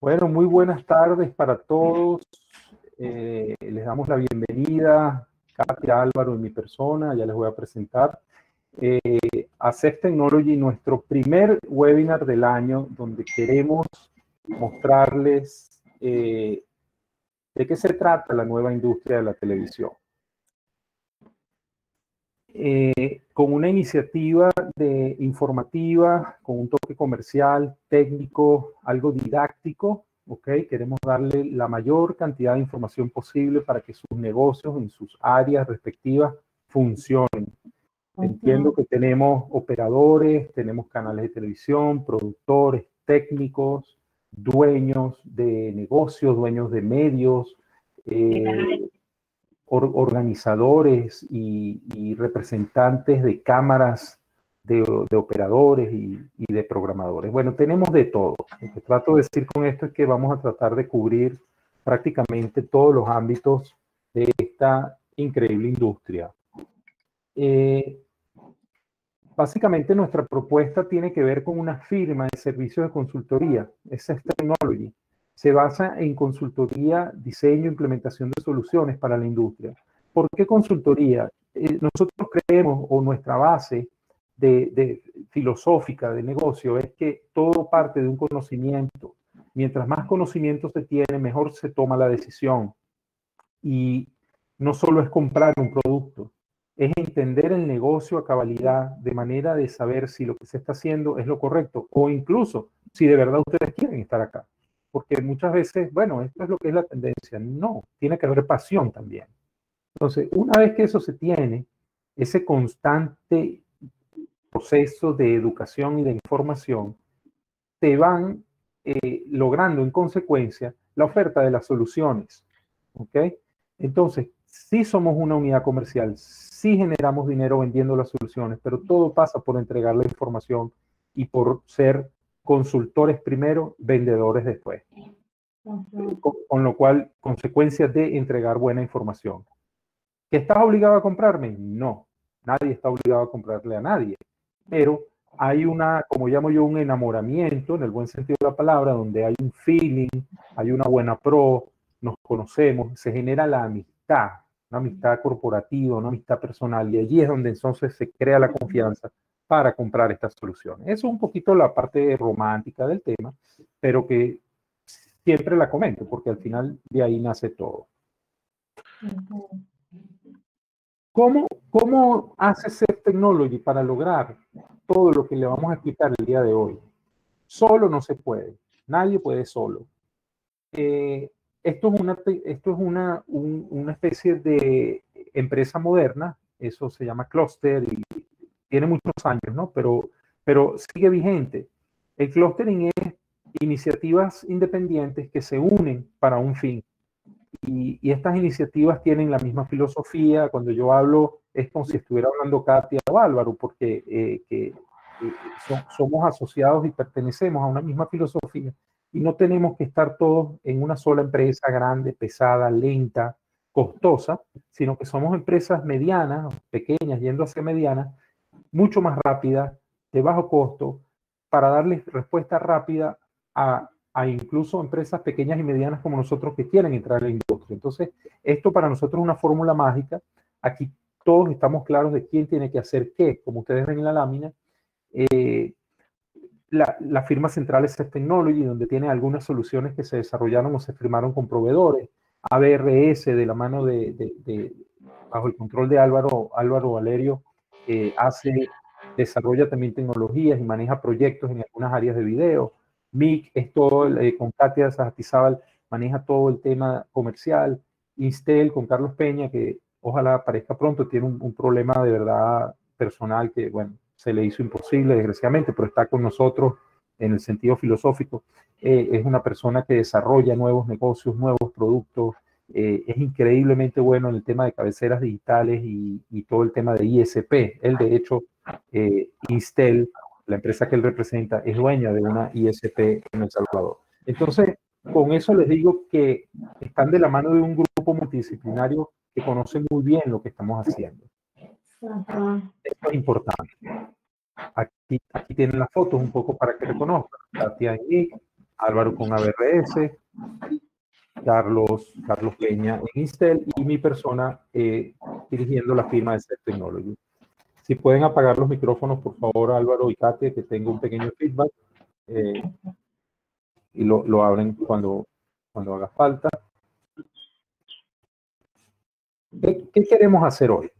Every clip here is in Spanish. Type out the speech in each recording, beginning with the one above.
Bueno, muy buenas tardes para todos. Eh, les damos la bienvenida, Katia Álvaro y mi persona, ya les voy a presentar. Eh, Technology, nuestro primer webinar del año, donde queremos mostrarles eh, de qué se trata la nueva industria de la televisión. Eh, con una iniciativa de informativa, con un toque comercial, técnico, algo didáctico, ¿ok? Queremos darle la mayor cantidad de información posible para que sus negocios en sus áreas respectivas funcionen. Entiendo que tenemos operadores, tenemos canales de televisión, productores, técnicos, dueños de negocios, dueños de medios, eh, organizadores y, representantes de cámaras de, operadores y, de programadores. Bueno, tenemos de todo. Lo que trato de decir con esto es que vamos a tratar de cubrir prácticamente todos los ámbitos de esta increíble industria. Eh, básicamente nuestra propuesta tiene que ver con una firma de servicios de consultoría, esa es Technology se basa en consultoría, diseño, implementación de soluciones para la industria. ¿Por qué consultoría? Eh, nosotros creemos, o nuestra base filosófica de negocio es que todo parte de un conocimiento. Mientras más conocimiento se tiene, mejor se toma la decisión. Y no solo es comprar un producto, es entender el negocio a cabalidad de manera de saber si lo que se está haciendo es lo correcto o incluso si de verdad ustedes quieren estar acá porque muchas veces, bueno, esto es lo que es la tendencia. No, tiene que haber pasión también. Entonces, una vez que eso se tiene, ese constante proceso de educación y de información, te van eh, logrando en consecuencia la oferta de las soluciones. ¿Ok? Entonces, sí somos una unidad comercial, sí generamos dinero vendiendo las soluciones, pero todo pasa por entregar la información y por ser consultores primero, vendedores después. con, lo cual, consecuencias de entregar buena información. ¿Que estás obligado a comprarme? No, nadie está obligado a comprarle a nadie. Pero hay una, como llamo yo, un enamoramiento, en el buen sentido de la palabra, donde hay un feeling, hay una buena pro, nos conocemos, se genera la amistad, una amistad corporativa, una amistad personal, y allí es donde entonces se crea la confianza para comprar estas soluciones. Eso es un poquito la parte romántica del tema, pero que siempre la comento, porque al final de ahí nace todo. ¿Cómo, cómo hace Ser Technology para lograr todo lo que le vamos a explicar el día de hoy? Solo no se puede, nadie puede solo. Eh, esto es, una, esto es una, una especie de empresa moderna, eso se llama cluster y tiene muchos años, ¿no? Pero, pero sigue vigente. El clustering es iniciativas independientes que se unen para un fin. Y, estas iniciativas tienen la misma filosofía. Cuando yo hablo, es como si estuviera hablando Katia o Álvaro, porque eh, que, eh, somos asociados y pertenecemos a una misma filosofía. Y no tenemos que estar todos en una sola empresa grande, pesada, lenta, costosa, sino que somos empresas medianas, pequeñas, yendo hacia medianas, mucho más rápida, de bajo costo, para darles respuesta rápida a, incluso empresas pequeñas y medianas como nosotros que quieren entrar en la industria. Entonces, esto para nosotros es una fórmula mágica. Aquí todos estamos claros de quién tiene que hacer qué, como ustedes ven en la lámina. Eh, la, firma central es Technology, donde tiene algunas soluciones que se desarrollaron o se firmaron con proveedores. ABRS, de la mano de, bajo el control de Álvaro, Álvaro Valerio, hace, desarrolla también tecnologías y maneja proyectos en algunas áreas de video. MIC es todo, eh, con Katia Sajatizábal, maneja todo el tema comercial. Instel con Carlos Peña, que ojalá aparezca pronto, tiene un, problema de verdad personal que, bueno, se le hizo imposible, desgraciadamente, pero está con nosotros en el sentido filosófico. Eh, es una persona que desarrolla nuevos negocios, nuevos productos, eh, es increíblemente bueno en el tema de cabeceras digitales y, todo el tema de ISP. Él, de hecho, eh, Instel, la empresa que él representa, es dueña de una ISP en El Salvador. Entonces, con eso les digo que están de la mano de un grupo multidisciplinario que conoce muy bien lo que estamos haciendo. Esto es importante. Aquí, aquí tienen las fotos un poco para que reconozcan. Katia y Álvaro con ABRS, Carlos, Carlos Peña en Instel y mi persona eh, dirigiendo la firma de Set Technology. Si pueden apagar los micrófonos, por favor, Álvaro y Katia, que tengo un pequeño feedback. Eh, y lo, lo, abren cuando, cuando haga falta. ¿Qué, ¿Qué queremos hacer hoy?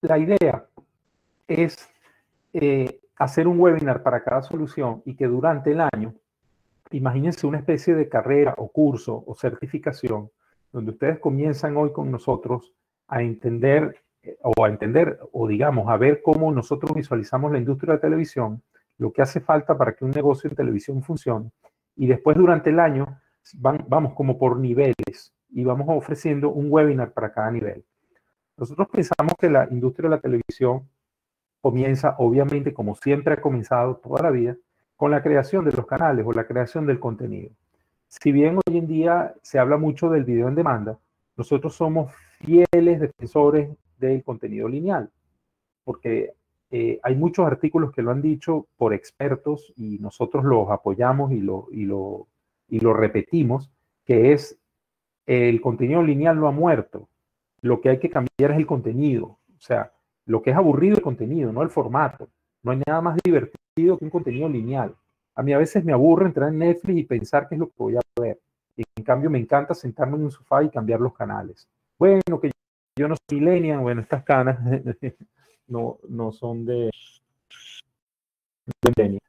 La idea es eh, hacer un webinar para cada solución y que durante el año, imagínense una especie de carrera o curso o certificación donde ustedes comienzan hoy con nosotros a entender eh, o a entender o digamos a ver cómo nosotros visualizamos la industria de televisión, lo que hace falta para que un negocio en televisión funcione y después durante el año vamos como por niveles y vamos ofreciendo un webinar para cada nivel. Nosotros pensamos que la industria de la televisión comienza, obviamente, como siempre ha comenzado toda la vida, con la creación de los canales o la creación del contenido. Si bien hoy en día se habla mucho del video en demanda, nosotros somos fieles defensores del contenido lineal, porque eh, hay muchos artículos que lo han dicho por expertos y nosotros los apoyamos y lo, y lo, y lo repetimos, que es el contenido lineal no ha muerto. Lo que hay que cambiar es el contenido. O sea, lo que es aburrido el contenido, no el formato. No hay nada más divertido que un contenido lineal. A mí a veces me aburre entrar en Netflix y pensar qué es lo que voy a ver. Y en cambio me encanta sentarme en un sofá y cambiar los canales. Bueno, que yo no soy millennial, bueno, estas canas no, no son de, de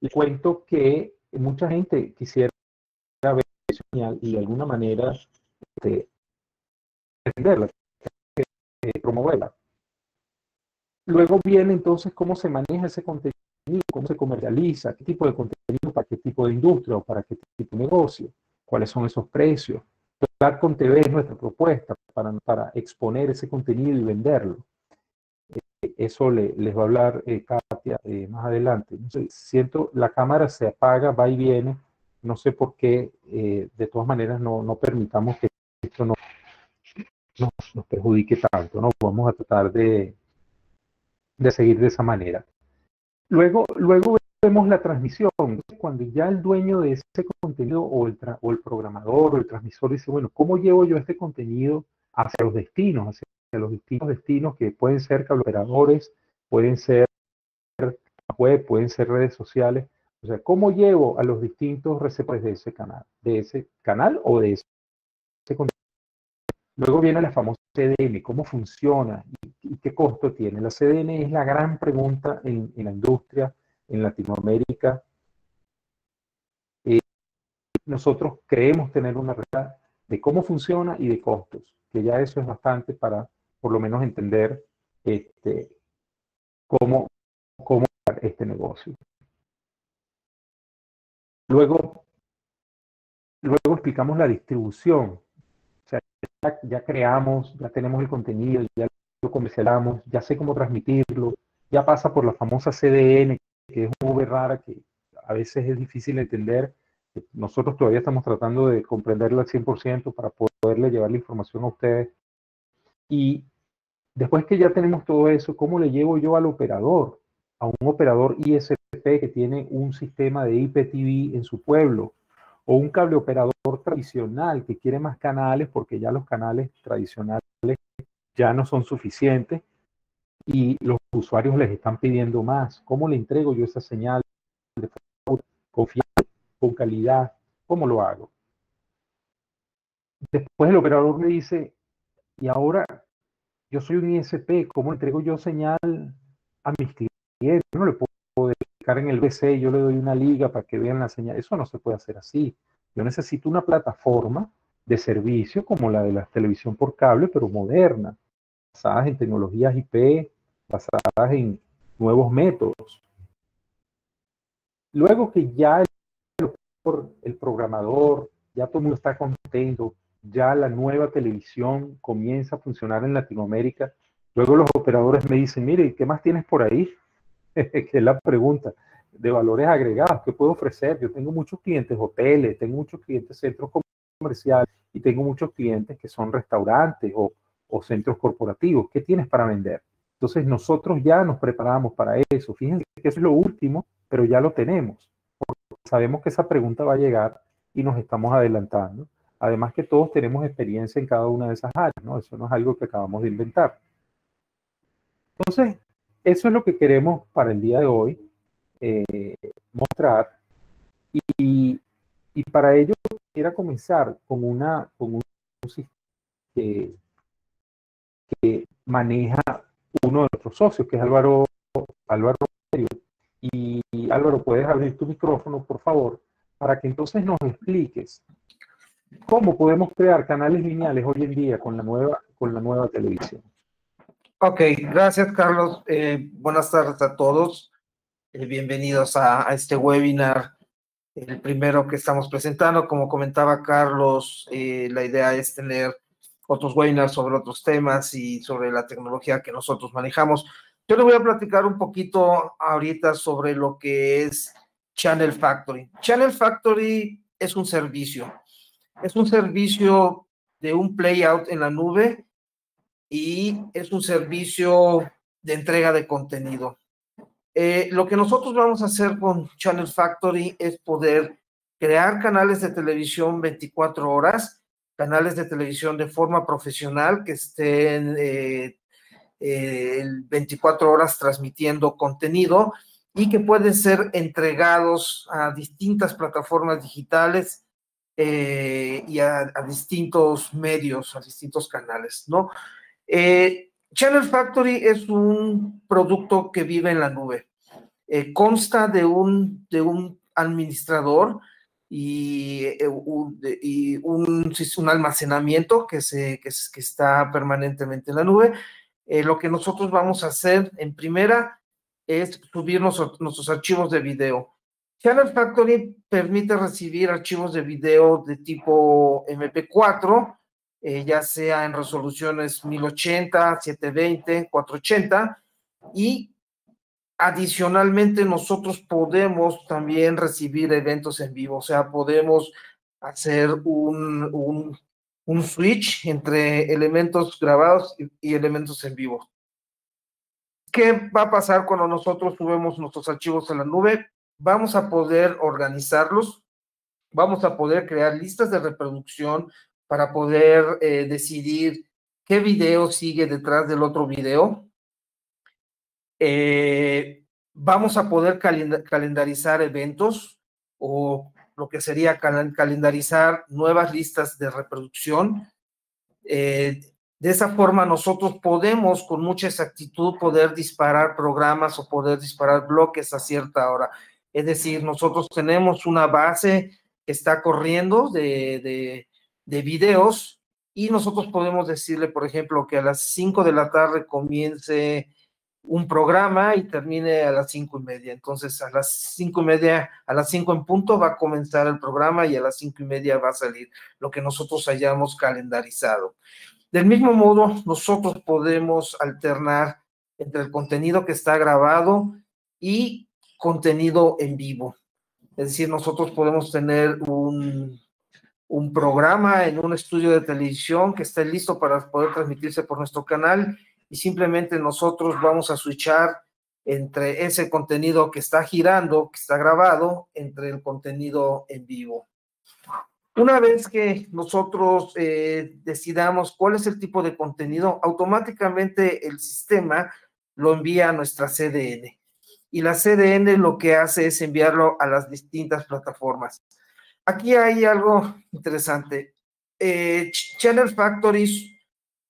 Le cuento que mucha gente quisiera ver y de alguna manera este, entenderla, promoverla. Luego viene entonces cómo se maneja ese contenido, cómo se comercializa, qué tipo de contenido, para qué tipo de industria o para qué tipo de negocio, cuáles son esos precios. Hablar con TV es nuestra propuesta para, para exponer ese contenido y venderlo. Eh, eso le, les va a hablar eh, Katia eh, más adelante. No siento, la cámara se apaga, va y viene. No sé por qué, de todas maneras, no, no permitamos que esto no, nos perjudique tanto. ¿no? Vamos a tratar de, de seguir de esa manera. Luego, luego vemos la transmisión, cuando ya el dueño de ese contenido o el, o el programador o el transmisor dice, bueno, ¿cómo llevo yo este contenido hacia los destinos, hacia los distintos destinos que pueden ser operadores, pueden ser web, pueden ser redes sociales? O sea, ¿cómo llevo a los distintos receptores de ese canal, de ese canal o de ese, ese contenido? Luego viene la famosa CDN, cómo funciona y, qué costo tiene. La CDN es la gran pregunta en, la industria, en Latinoamérica. Eh, nosotros creemos tener una realidad de cómo funciona y de costos, que ya eso es bastante para por lo menos entender este, cómo, cómo este negocio. Luego, luego explicamos la distribución ya, creamos, ya tenemos el contenido, ya lo comercializamos, ya sé cómo transmitirlo, ya pasa por la famosa CDN, que es una V rara que a veces es difícil entender. Nosotros todavía estamos tratando de comprenderla al 100% para poderle llevar la información a ustedes. Y después que ya tenemos todo eso, ¿cómo le llevo yo al operador? A un operador ISP que tiene un sistema de IPTV en su pueblo, o un cable operador tradicional que quiere más canales porque ya los canales tradicionales ya no son suficientes y los usuarios les están pidiendo más. ¿Cómo le entrego yo esa señal de confiable, con calidad? ¿Cómo lo hago? Después el operador me dice, y ahora yo soy un ISP, ¿cómo entrego yo señal a mis clientes? No le puedo en el BC, yo le doy una liga para que vean la señal. Eso no se puede hacer así. Yo necesito una plataforma de servicio como la de la televisión por cable, pero moderna, basadas en tecnologías IP, basadas en nuevos métodos. Luego que ya el, el programador, ya todo el mundo está contento, ya la nueva televisión comienza a funcionar en Latinoamérica, luego los operadores me dicen, mire, ¿qué más tienes por ahí? que es la pregunta de valores agregados, ¿qué puedo ofrecer? Yo tengo muchos clientes hoteles, tengo muchos clientes centros comerciales y tengo muchos clientes que son restaurantes o, o centros corporativos. ¿Qué tienes para vender? Entonces nosotros ya nos preparamos para eso. Fíjense que eso es lo último pero ya lo tenemos. Sabemos que esa pregunta va a llegar y nos estamos adelantando. Además que todos tenemos experiencia en cada una de esas áreas, ¿no? Eso no es algo que acabamos de inventar. Entonces, eso es lo que queremos para el día de hoy eh, mostrar. Y, y, para ello quisiera comenzar con, una, con un sistema que, que maneja uno de nuestros socios, que es Álvaro, Álvaro. Y Álvaro, puedes abrir tu micrófono, por favor, para que entonces nos expliques cómo podemos crear canales lineales hoy en día con la nueva, con la nueva televisión. Ok, gracias Carlos. Eh, buenas tardes a todos. Eh, bienvenidos a, este webinar, el primero que estamos presentando. Como comentaba Carlos, eh, la idea es tener otros webinars sobre otros temas y sobre la tecnología que nosotros manejamos. Yo le voy a platicar un poquito ahorita sobre lo que es Channel Factory. Channel Factory es un servicio. Es un servicio de un playout en la nube y es un servicio de entrega de contenido. Eh, lo que nosotros vamos a hacer con Channel Factory es poder crear canales de televisión 24 horas, canales de televisión de forma profesional que estén 24 eh, horas transmitiendo contenido y que pueden ser entregados a distintas plataformas digitales eh, y a, a, distintos medios, a distintos canales, ¿no? Eh, Channel Factory es un producto que vive en la nube. Eh, consta de un, de un administrador y, eh, un, un, almacenamiento que, se, que, está permanentemente en la nube. lo que nosotros vamos a hacer en primera es subir nuestros archivos de video. Channel Factory permite recibir archivos de video de tipo MP4 eh, ya sea en resoluciones 1080, 720, 480 y adicionalmente nosotros podemos también recibir eventos en vivo, o sea, podemos hacer un, un, switch entre elementos grabados y, y elementos en vivo. ¿Qué va a pasar cuando nosotros subimos nuestros archivos a la nube? Vamos a poder organizarlos, vamos a poder crear listas de reproducción, para poder eh, decidir qué video sigue detrás del otro video. Eh, vamos a poder calendarizar eventos o lo que sería calendarizar nuevas listas de reproducción. Eh, de esa forma nosotros podemos con mucha exactitud poder disparar programas o poder disparar bloques a cierta hora. Es decir, nosotros tenemos una base que está corriendo de, de videos y nosotros podemos decirle, por ejemplo, que a las 5 de la tarde comience un programa y termine a las cinco y media. Entonces, a las cinco y media, a las cinco en punto va a comenzar el programa y a las cinco y media va a salir lo que nosotros hayamos calendarizado. Del mismo modo, nosotros podemos alternar entre el contenido que está grabado y contenido en vivo. Es decir, nosotros podemos tener un, un programa en un estudio de televisión que esté listo para poder transmitirse por nuestro canal y simplemente nosotros vamos a switchar entre ese contenido que está girando, que está grabado, entre el contenido en vivo. Una vez que nosotros eh, decidamos cuál es el tipo de contenido, automáticamente el sistema lo envía a nuestra CDN. Y la CDN lo que hace es enviarlo a las distintas plataformas. Aquí hay algo interesante. Eh, Channel Factories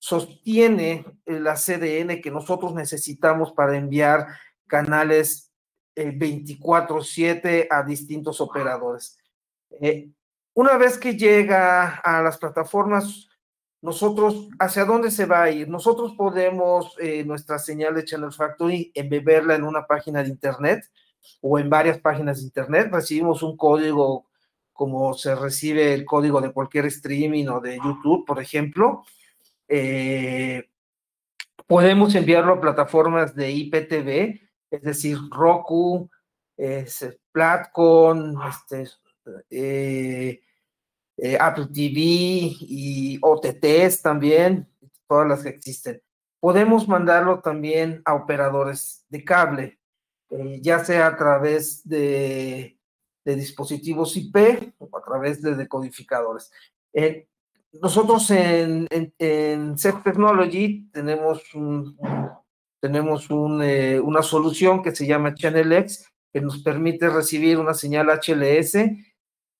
sostiene la CDN que nosotros necesitamos para enviar canales 24/7 eh, a distintos operadores. Eh, una vez que llega a las plataformas, nosotros, ¿hacia dónde se va a ir? Nosotros podemos nuestra señal de Channel Factory embeberla en una página de Internet o en varias páginas de Internet. Recibimos un código como se recibe el código de cualquier streaming o de YouTube, por ejemplo. Eh, podemos enviarlo a plataformas de IPTV, es decir, Roku, es, Platcon, este, eh, eh, Apple TV y OTTs también, todas las que existen. Podemos mandarlo también a operadores de cable. ya sea a través de, dispositivos IP o a través de decodificadores. Nosotros en, en, Technology tenemos, tenemos eh, una solución que se llama ChannelX, que nos permite recibir una señal HLS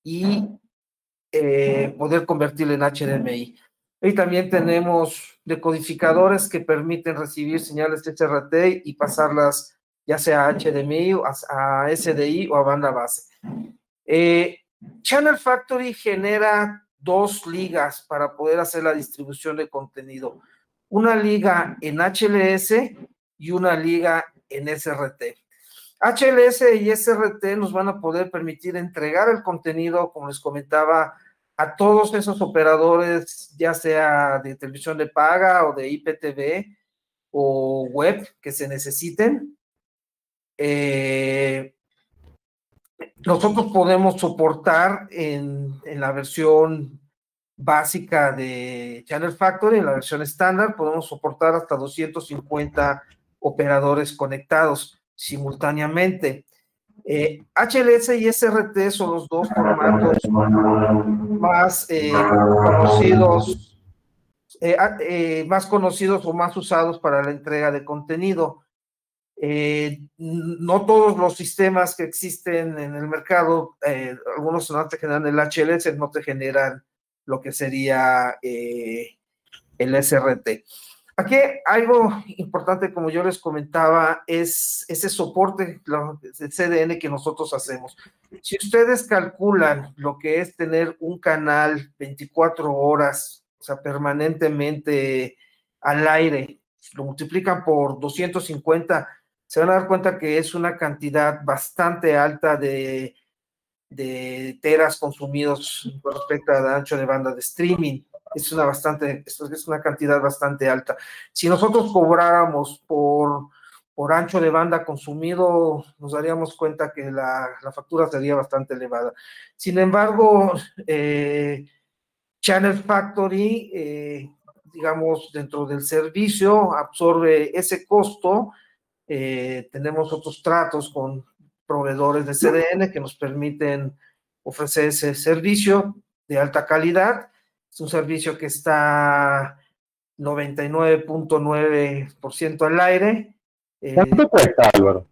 y poder convertirla en HDMI. Y también tenemos decodificadores que permiten recibir señales XRT y pasarlas ya sea a HDMI, a, SDI o a banda base. Eh, Channel Factory genera dos ligas para poder hacer la distribución de contenido. Una liga en HLS y una liga en SRT. HLS y SRT nos van a poder permitir entregar el contenido, como les comentaba, a todos esos operadores, ya sea de televisión de paga o de IPTV o web que se necesiten. Eh, nosotros podemos soportar en, la versión básica de Channel Factory, en la versión estándar, podemos soportar hasta 250 operadores conectados simultáneamente. HLS eh, y SRT son los dos formatos más eh, conocidos, eh, más conocidos o más usados para la entrega de contenido. No todos los sistemas que existen en el mercado, algunos no te generan el HLS, no te generan lo que sería el SRT. Aquí algo importante, como yo les comentaba, es ese soporte del CDN que nosotros hacemos. Si ustedes calculan lo que es tener un canal 24 horas, o sea, permanentemente al aire, lo multiplican por 250, se van a dar cuenta que es una cantidad bastante alta de, de teras consumidos respecto al ancho de banda de streaming es una bastante, es una cantidad bastante alta. Si nosotros cobráramos por, por ancho de banda consumido, nos daríamos cuenta que la, factura sería bastante elevada. Sin embargo, eh, Channel Factory, eh, digamos, dentro del servicio, absorbe ese costo. Eh, tenemos otros tratos con proveedores de CDN que nos permiten ofrecer ese servicio de alta calidad es un servicio que está 99.9% al aire. Eh, ¿Cuánto cuesta, Álvaro?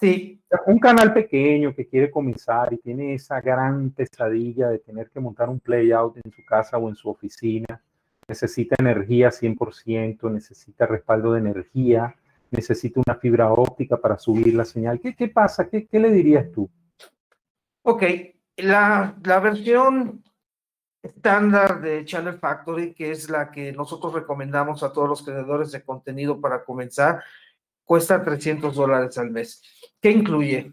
Sí. Un canal pequeño que quiere comenzar y tiene esa gran pesadilla de tener que montar un playout en su casa o en su oficina, necesita energía 100%, necesita respaldo de energía, necesita una fibra óptica para subir la señal. ¿Qué, qué pasa? ¿Qué, ¿Qué, le dirías tú? Ok, la, la versión estándar de Channel Factory, que es la que nosotros recomendamos a todos los creadores de contenido para comenzar, cuesta 300 dólares al mes. ¿Qué incluye?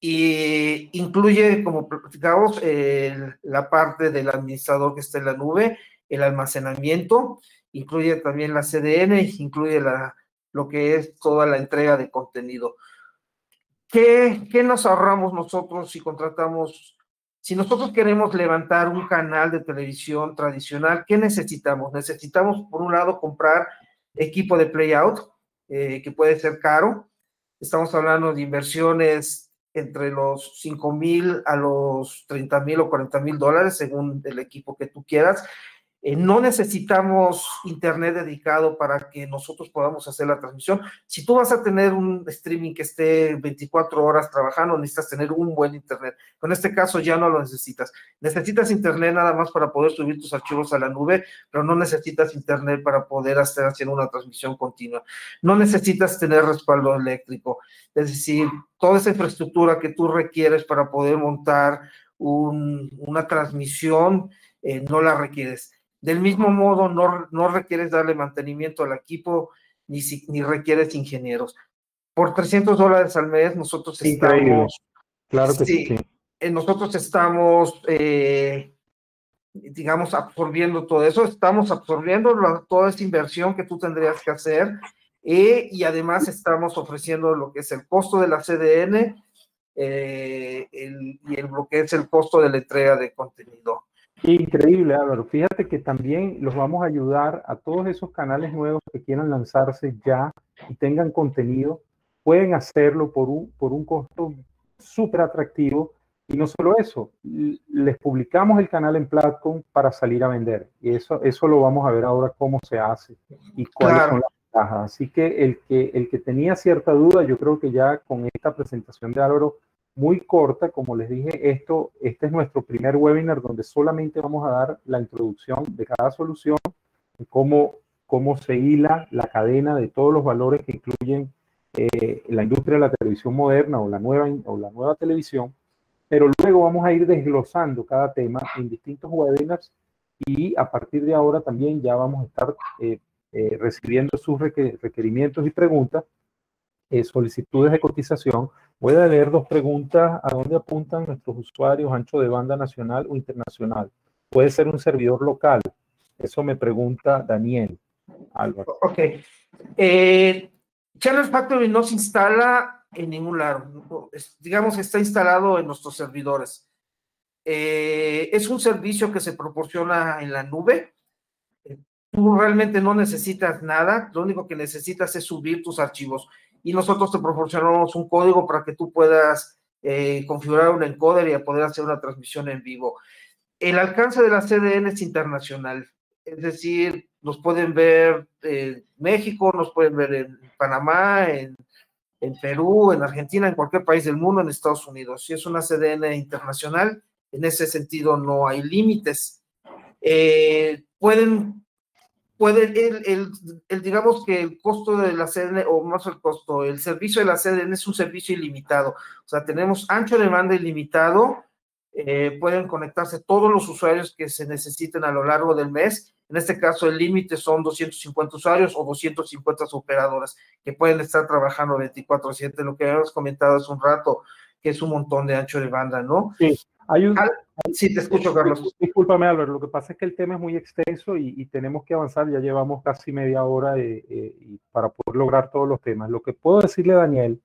Y incluye, como platicamos, la parte del administrador que está en la nube, el almacenamiento, incluye también la CDN, incluye la, lo que es toda la entrega de contenido. ¿Qué, ¿Qué nos ahorramos nosotros si contratamos si nosotros queremos levantar un canal de televisión tradicional, ¿qué necesitamos? Necesitamos, por un lado, comprar equipo de playout, eh, que puede ser caro. Estamos hablando de inversiones entre los 5 mil a los 30 mil o 40 mil dólares, según el equipo que tú quieras. Eh, no necesitamos internet dedicado para que nosotros podamos hacer la transmisión. Si tú vas a tener un streaming que esté 24 horas trabajando, necesitas tener un buen internet. Con este caso ya no lo necesitas. Necesitas internet nada más para poder subir tus archivos a la nube, pero no necesitas internet para poder hacer haciendo una transmisión continua. No necesitas tener respaldo eléctrico. Es decir, toda esa infraestructura que tú requieres para poder montar una transmisión, eh, no la requieres del mismo modo, no, no requieres darle mantenimiento al equipo ni, ni requieres ingenieros. Por 300 dólares al mes, nosotros estamos. Claro que sí. Eh, nosotros estamos, eh, digamos, absorbiendo todo eso. Estamos absorbiendo toda esa inversión que tú tendrías que hacer. Eh, y además estamos ofreciendo lo que es el costo de la CDN y el, lo que es el costo de la entrega de contenido. Increíble, Álvaro. Fíjate que también los vamos a ayudar a todos esos canales nuevos que quieran lanzarse ya y tengan contenido. pueden hacerlo por un, por un costo súper atractivo. Y no solo eso, les publicamos el canal en Platform para salir a vender. Y eso, eso lo vamos a ver ahora cómo se hace y cuáles son las ventajas. Así que el, que el que tenía cierta duda, yo creo que ya con esta presentación de Álvaro muy corta, como les dije, esto, este es nuestro primer webinar donde solamente vamos a dar la introducción de cada solución, cómo, cómo se hila la cadena de todos los valores que incluyen eh, la industria de la televisión moderna o la, nueva, o la nueva televisión, pero luego vamos a ir desglosando cada tema en distintos webinars y a partir de ahora también ya vamos a estar eh, eh, recibiendo sus requerimientos y preguntas, solicitudes de cotización. Voy a leer dos preguntas a dónde apuntan nuestros usuarios ancho de banda nacional o internacional. Puede ser un servidor local. Eso me pregunta Daniel. Álvaro. Ok. Eh, Channel Factory no se instala en ningún lado. Digamos, está instalado en nuestros servidores. Eh, es un servicio que se proporciona en la nube. Tú realmente no necesitas nada. Lo único que necesitas es subir tus archivos. Y nosotros te proporcionamos un código para que tú puedas eh, configurar un encoder y poder hacer una transmisión en vivo. El alcance de la CDN es internacional. Es decir, nos pueden ver en México, nos pueden ver en Panamá, en, Perú, en Argentina, en cualquier país del mundo, en Estados Unidos. Si es una CDN internacional, en ese sentido no hay límites. Eh, pueden, pueden el, el, digamos que el costo de la CDN, o más el costo, el servicio de la CDN es un servicio ilimitado. O sea, tenemos ancho de banda ilimitado, eh, pueden conectarse todos los usuarios que se necesiten a lo largo del mes en este caso, el límite son 250 usuarios o 250 operadoras que pueden estar trabajando 24/7, lo que habíamos comentado hace un rato, que es un montón de ancho de banda, ¿no? Sí, hay un... sí, te escucho, Carlos. Discúlpame, Álvaro, lo que pasa es que el tema es muy extenso y, tenemos que avanzar, ya llevamos casi media hora eh, eh, para poder lograr todos los temas. Lo que puedo decirle Daniel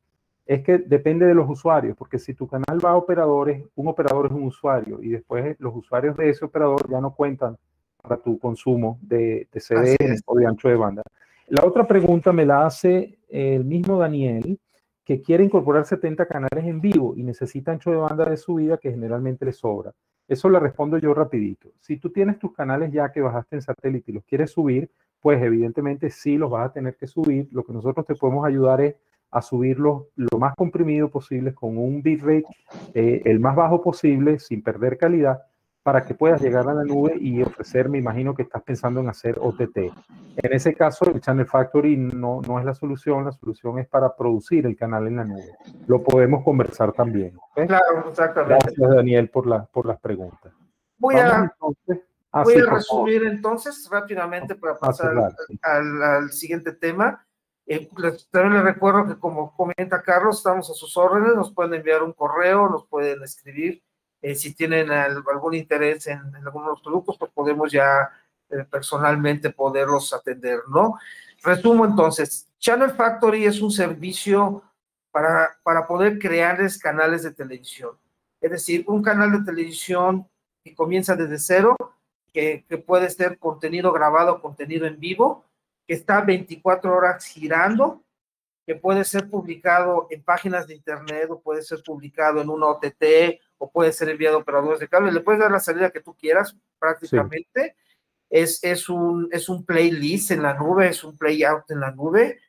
es que depende de los usuarios, porque si tu canal va a operadores, un operador es un usuario y después los usuarios de ese operador ya no cuentan para tu consumo de, de CD o de ancho de banda. La otra pregunta me la hace el mismo Daniel, que quiere incorporar 70 canales en vivo y necesita ancho de banda de subida que generalmente le sobra. Eso le respondo yo rapidito. Si tú tienes tus canales ya que bajaste en satélite y los quieres subir, pues evidentemente sí los vas a tener que subir. Lo que nosotros te podemos ayudar es a subirlos lo más comprimido posible con un bitrate eh, el más bajo posible sin perder calidad para que puedas llegar a la nube y ofrecer, me imagino que estás pensando en hacer OTT. En ese caso, el Channel Factory no, no es la solución, la solución es para producir el canal en la nube. Lo podemos conversar también. Claro, exactamente. Gracias, Daniel, por, la, por las preguntas. Voy a, voy a resumir entonces rápidamente para pasar al, siguiente tema. Eh, también les recuerdo que como comenta Carlos, estamos a sus órdenes, nos pueden enviar un correo, nos pueden escribir eh, si tienen algún interés en, algunos de los productos, pues podemos ya eh, personalmente poderlos atender, ¿no? Resumo entonces, Channel Factory es un servicio para, para poder crearles canales de televisión. Es decir, un canal de televisión que comienza desde cero, que, que puede ser contenido grabado, contenido en vivo, que está 24 horas girando, que puede ser publicado en páginas de internet o puede ser publicado en una OTT o puede ser enviado a operadores de cable. Le puedes dar la salida que tú quieras prácticamente. Es, es, un, es un playlist en la nube, es un playout en la nube.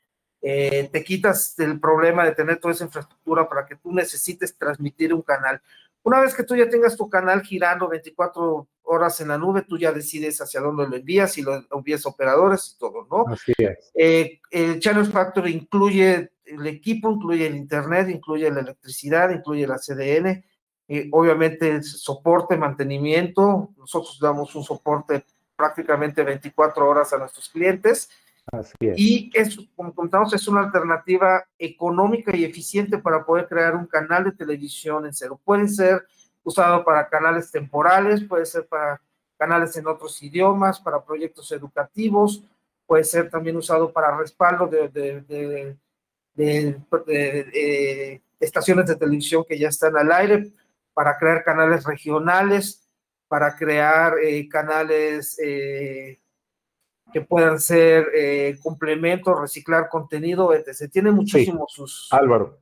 Eh, te quitas el problema de tener toda esa infraestructura para que tú necesites transmitir un canal. Una vez que tú ya tengas tu canal girando 24 horas en la nube, tú ya decides hacia dónde lo envías, y lo envías a operadores y todo, ¿no? Así es. Eh, el Channel Factory incluye el equipo, incluye el internet, incluye la electricidad, incluye la CDN, obviamente soporte, mantenimiento. Nosotros damos un soporte prácticamente 24 horas a nuestros clientes. Así es. Y es, como contamos, es una alternativa económica y eficiente para poder crear un canal de televisión en cero. Puede ser usado para canales temporales, puede ser para canales en otros idiomas, para proyectos educativos, puede ser también usado para respaldo de, de, de estaciones de televisión que ya están al aire, para crear canales regionales, para crear eh, canales, eh, que puedan ser eh, complementos, reciclar contenido, etc. Tiene muchísimos sus... Álvaro.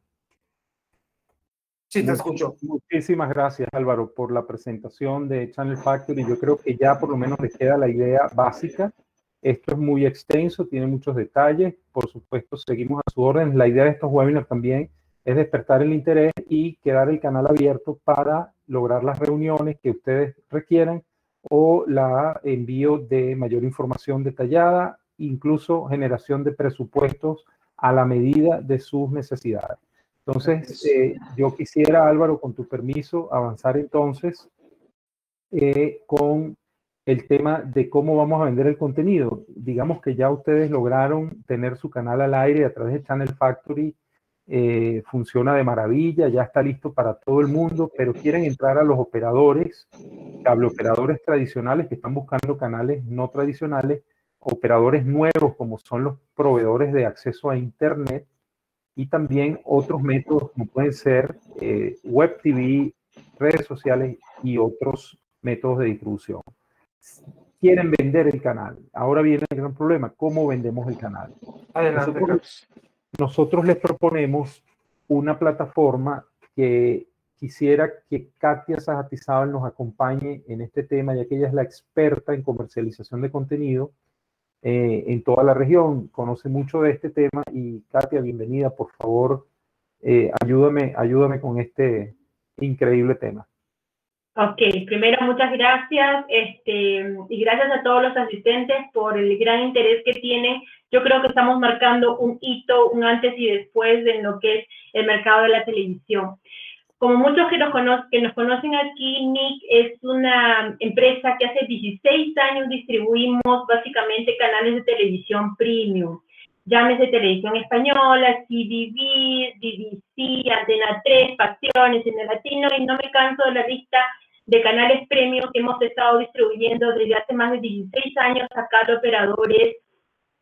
Sí, te escucho. Muchísimas gracias, Álvaro, por la presentación de Channel Factory. Yo creo que ya por lo menos les queda la idea básica. Esto es muy extenso, tiene muchos detalles. Por supuesto, seguimos a su orden. La idea de estos webinars también es despertar el interés y quedar el canal abierto para lograr las reuniones que ustedes requieran o la envío de mayor información detallada, incluso generación de presupuestos a la medida de sus necesidades. Entonces, eh, yo quisiera, Álvaro, con tu permiso, avanzar entonces eh, con el tema de cómo vamos a vender el contenido. Digamos que ya ustedes lograron tener su canal al aire a través de Channel Factory eh, funciona de maravilla, ya está listo para todo el mundo, pero quieren entrar a los operadores, cable operadores tradicionales que están buscando canales no tradicionales, operadores nuevos como son los proveedores de acceso a Internet y también otros métodos como pueden ser eh, web TV, redes sociales y otros métodos de distribución. Quieren vender el canal. Ahora viene el gran problema, ¿cómo vendemos el canal? Adelante nosotros les proponemos una plataforma que quisiera que Katia Sajatizábal nos acompañe en este tema, ya que ella es la experta en comercialización de contenido eh, en toda la región, conoce mucho de este tema y Katia, bienvenida, por favor, eh, ayúdame, ayúdame con este increíble tema. Ok, primero muchas gracias este, y gracias a todos los asistentes por el gran interés que tienen. Yo creo que estamos marcando un hito, un antes y después en lo que es el mercado de la televisión. Como muchos que nos, que nos conocen aquí, Nick es una empresa que hace 16 años distribuimos básicamente canales de televisión premium. Llámese Televisión Española, CBB, BBC, Antena 3, Pasiones en el Latino, y no me canso de la lista de canales premium que hemos estado distribuyendo desde hace más de 16 años acá de operadores,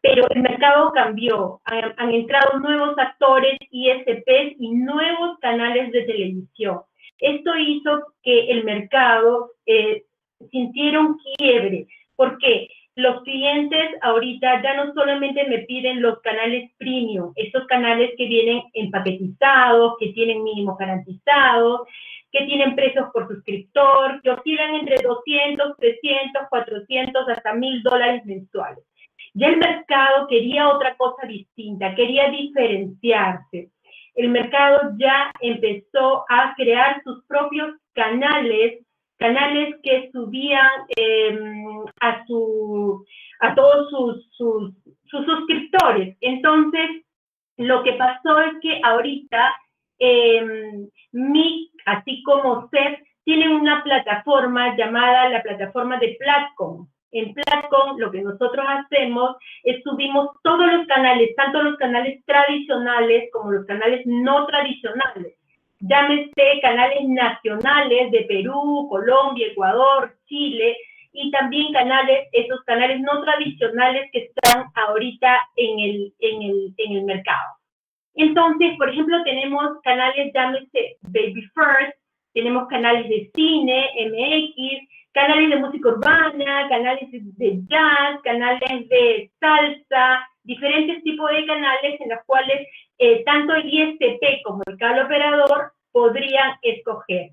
pero el mercado cambió, han, entrado nuevos actores, ISPs y nuevos canales de televisión. Esto hizo que el mercado eh, sintiera un quiebre, porque los clientes ahorita ya no solamente me piden los canales premium, esos canales que vienen empaquetizados, que tienen mínimos garantizados, que tienen precios por suscriptor, que oscilan entre 200, 300, 400, hasta 1000 dólares mensuales. Ya el mercado quería otra cosa distinta, quería diferenciarse. El mercado ya empezó a crear sus propios canales, canales que subían em, a, su, a todos sus, sus, sus suscriptores. Entonces, lo que pasó es que ahorita eh, así como CEF, tienen una plataforma llamada la plataforma de Platcom. En Platcom lo que nosotros hacemos es subimos todos los canales, tanto los canales tradicionales como los canales no tradicionales. Llámese canales nacionales de Perú, Colombia, Ecuador, Chile, y también canales, esos canales no tradicionales que están ahorita en el, en el, en el mercado. Entonces, por ejemplo, tenemos canales, llámese Baby First, tenemos canales de cine, MX, canales de música urbana, canales de jazz, canales de salsa, diferentes tipos de canales en los cuales eh, tanto el ISP como el cable operador podrían escoger.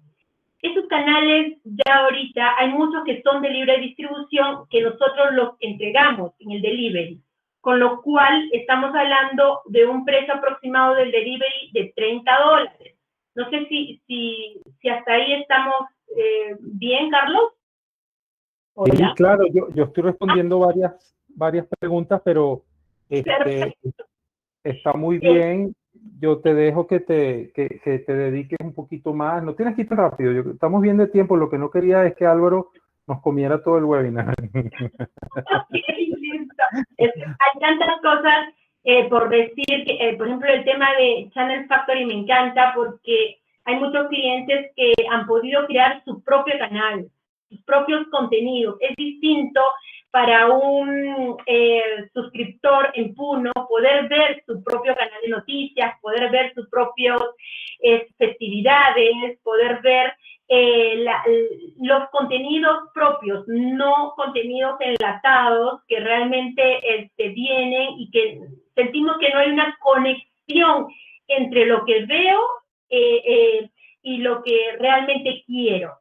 Esos canales ya ahorita hay muchos que son de libre distribución que nosotros los entregamos en el delivery con lo cual estamos hablando de un precio aproximado del delivery de 30 dólares. No sé si, si, si hasta ahí estamos eh, bien, Carlos. Sí, claro, yo, yo estoy respondiendo varias, varias preguntas, pero este, está muy bien. Yo te dejo que te, que, que, te dediques un poquito más. No tienes que ir tan rápido. Yo, estamos bien de tiempo. Lo que no quería es que Álvaro nos comiera todo el webinar. Hay tantas cosas eh, por decir, que, eh, por ejemplo, el tema de Channel Factory me encanta porque hay muchos clientes que han podido crear su propio canal, sus propios contenidos. Es distinto para un eh, suscriptor en Puno poder ver su propio canal de noticias, poder ver sus propias festividades, poder ver eh, los contenidos propios, no contenidos enlatados que realmente este, vienen y que sentimos que no hay una conexión entre lo que veo eh, eh, y lo que realmente quiero.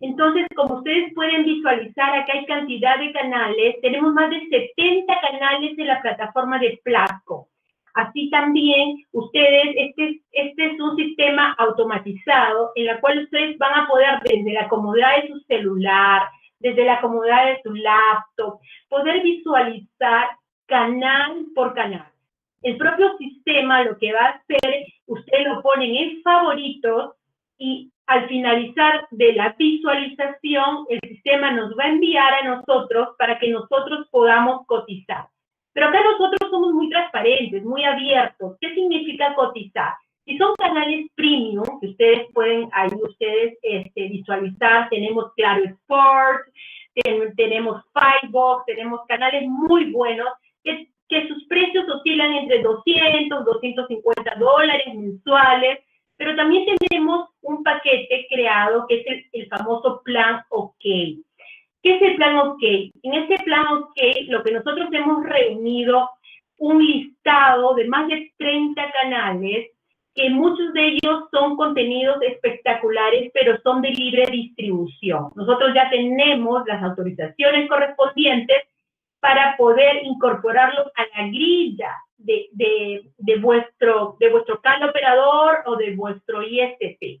Entonces, como ustedes pueden visualizar, acá hay cantidad de canales. Tenemos más de 70 canales en la plataforma de Plasco. Así también, ustedes, este, este es un sistema automatizado en el cual ustedes van a poder desde la comodidad de su celular, desde la comodidad de su laptop, poder visualizar canal por canal. El propio sistema lo que va a hacer, ustedes lo ponen en favoritos y al finalizar de la visualización, el sistema nos va a enviar a nosotros para que nosotros podamos cotizar. Pero acá nosotros somos muy transparentes, muy abiertos. ¿Qué significa cotizar? Si son canales premium, que ustedes pueden ahí ustedes este, visualizar, tenemos Claro Sport, tenemos Firebox, tenemos canales muy buenos que, que sus precios oscilan entre 200, 250 dólares mensuales, pero también tenemos un paquete creado que es el, el famoso plan OK. ¿Qué es el plan OK? En este plan OK, lo que nosotros hemos reunido un listado de más de 30 canales, que muchos de ellos son contenidos espectaculares, pero son de libre distribución. Nosotros ya tenemos las autorizaciones correspondientes para poder incorporarlos a la grilla de, de, vuestro, de vuestro canal operador o de vuestro ISP.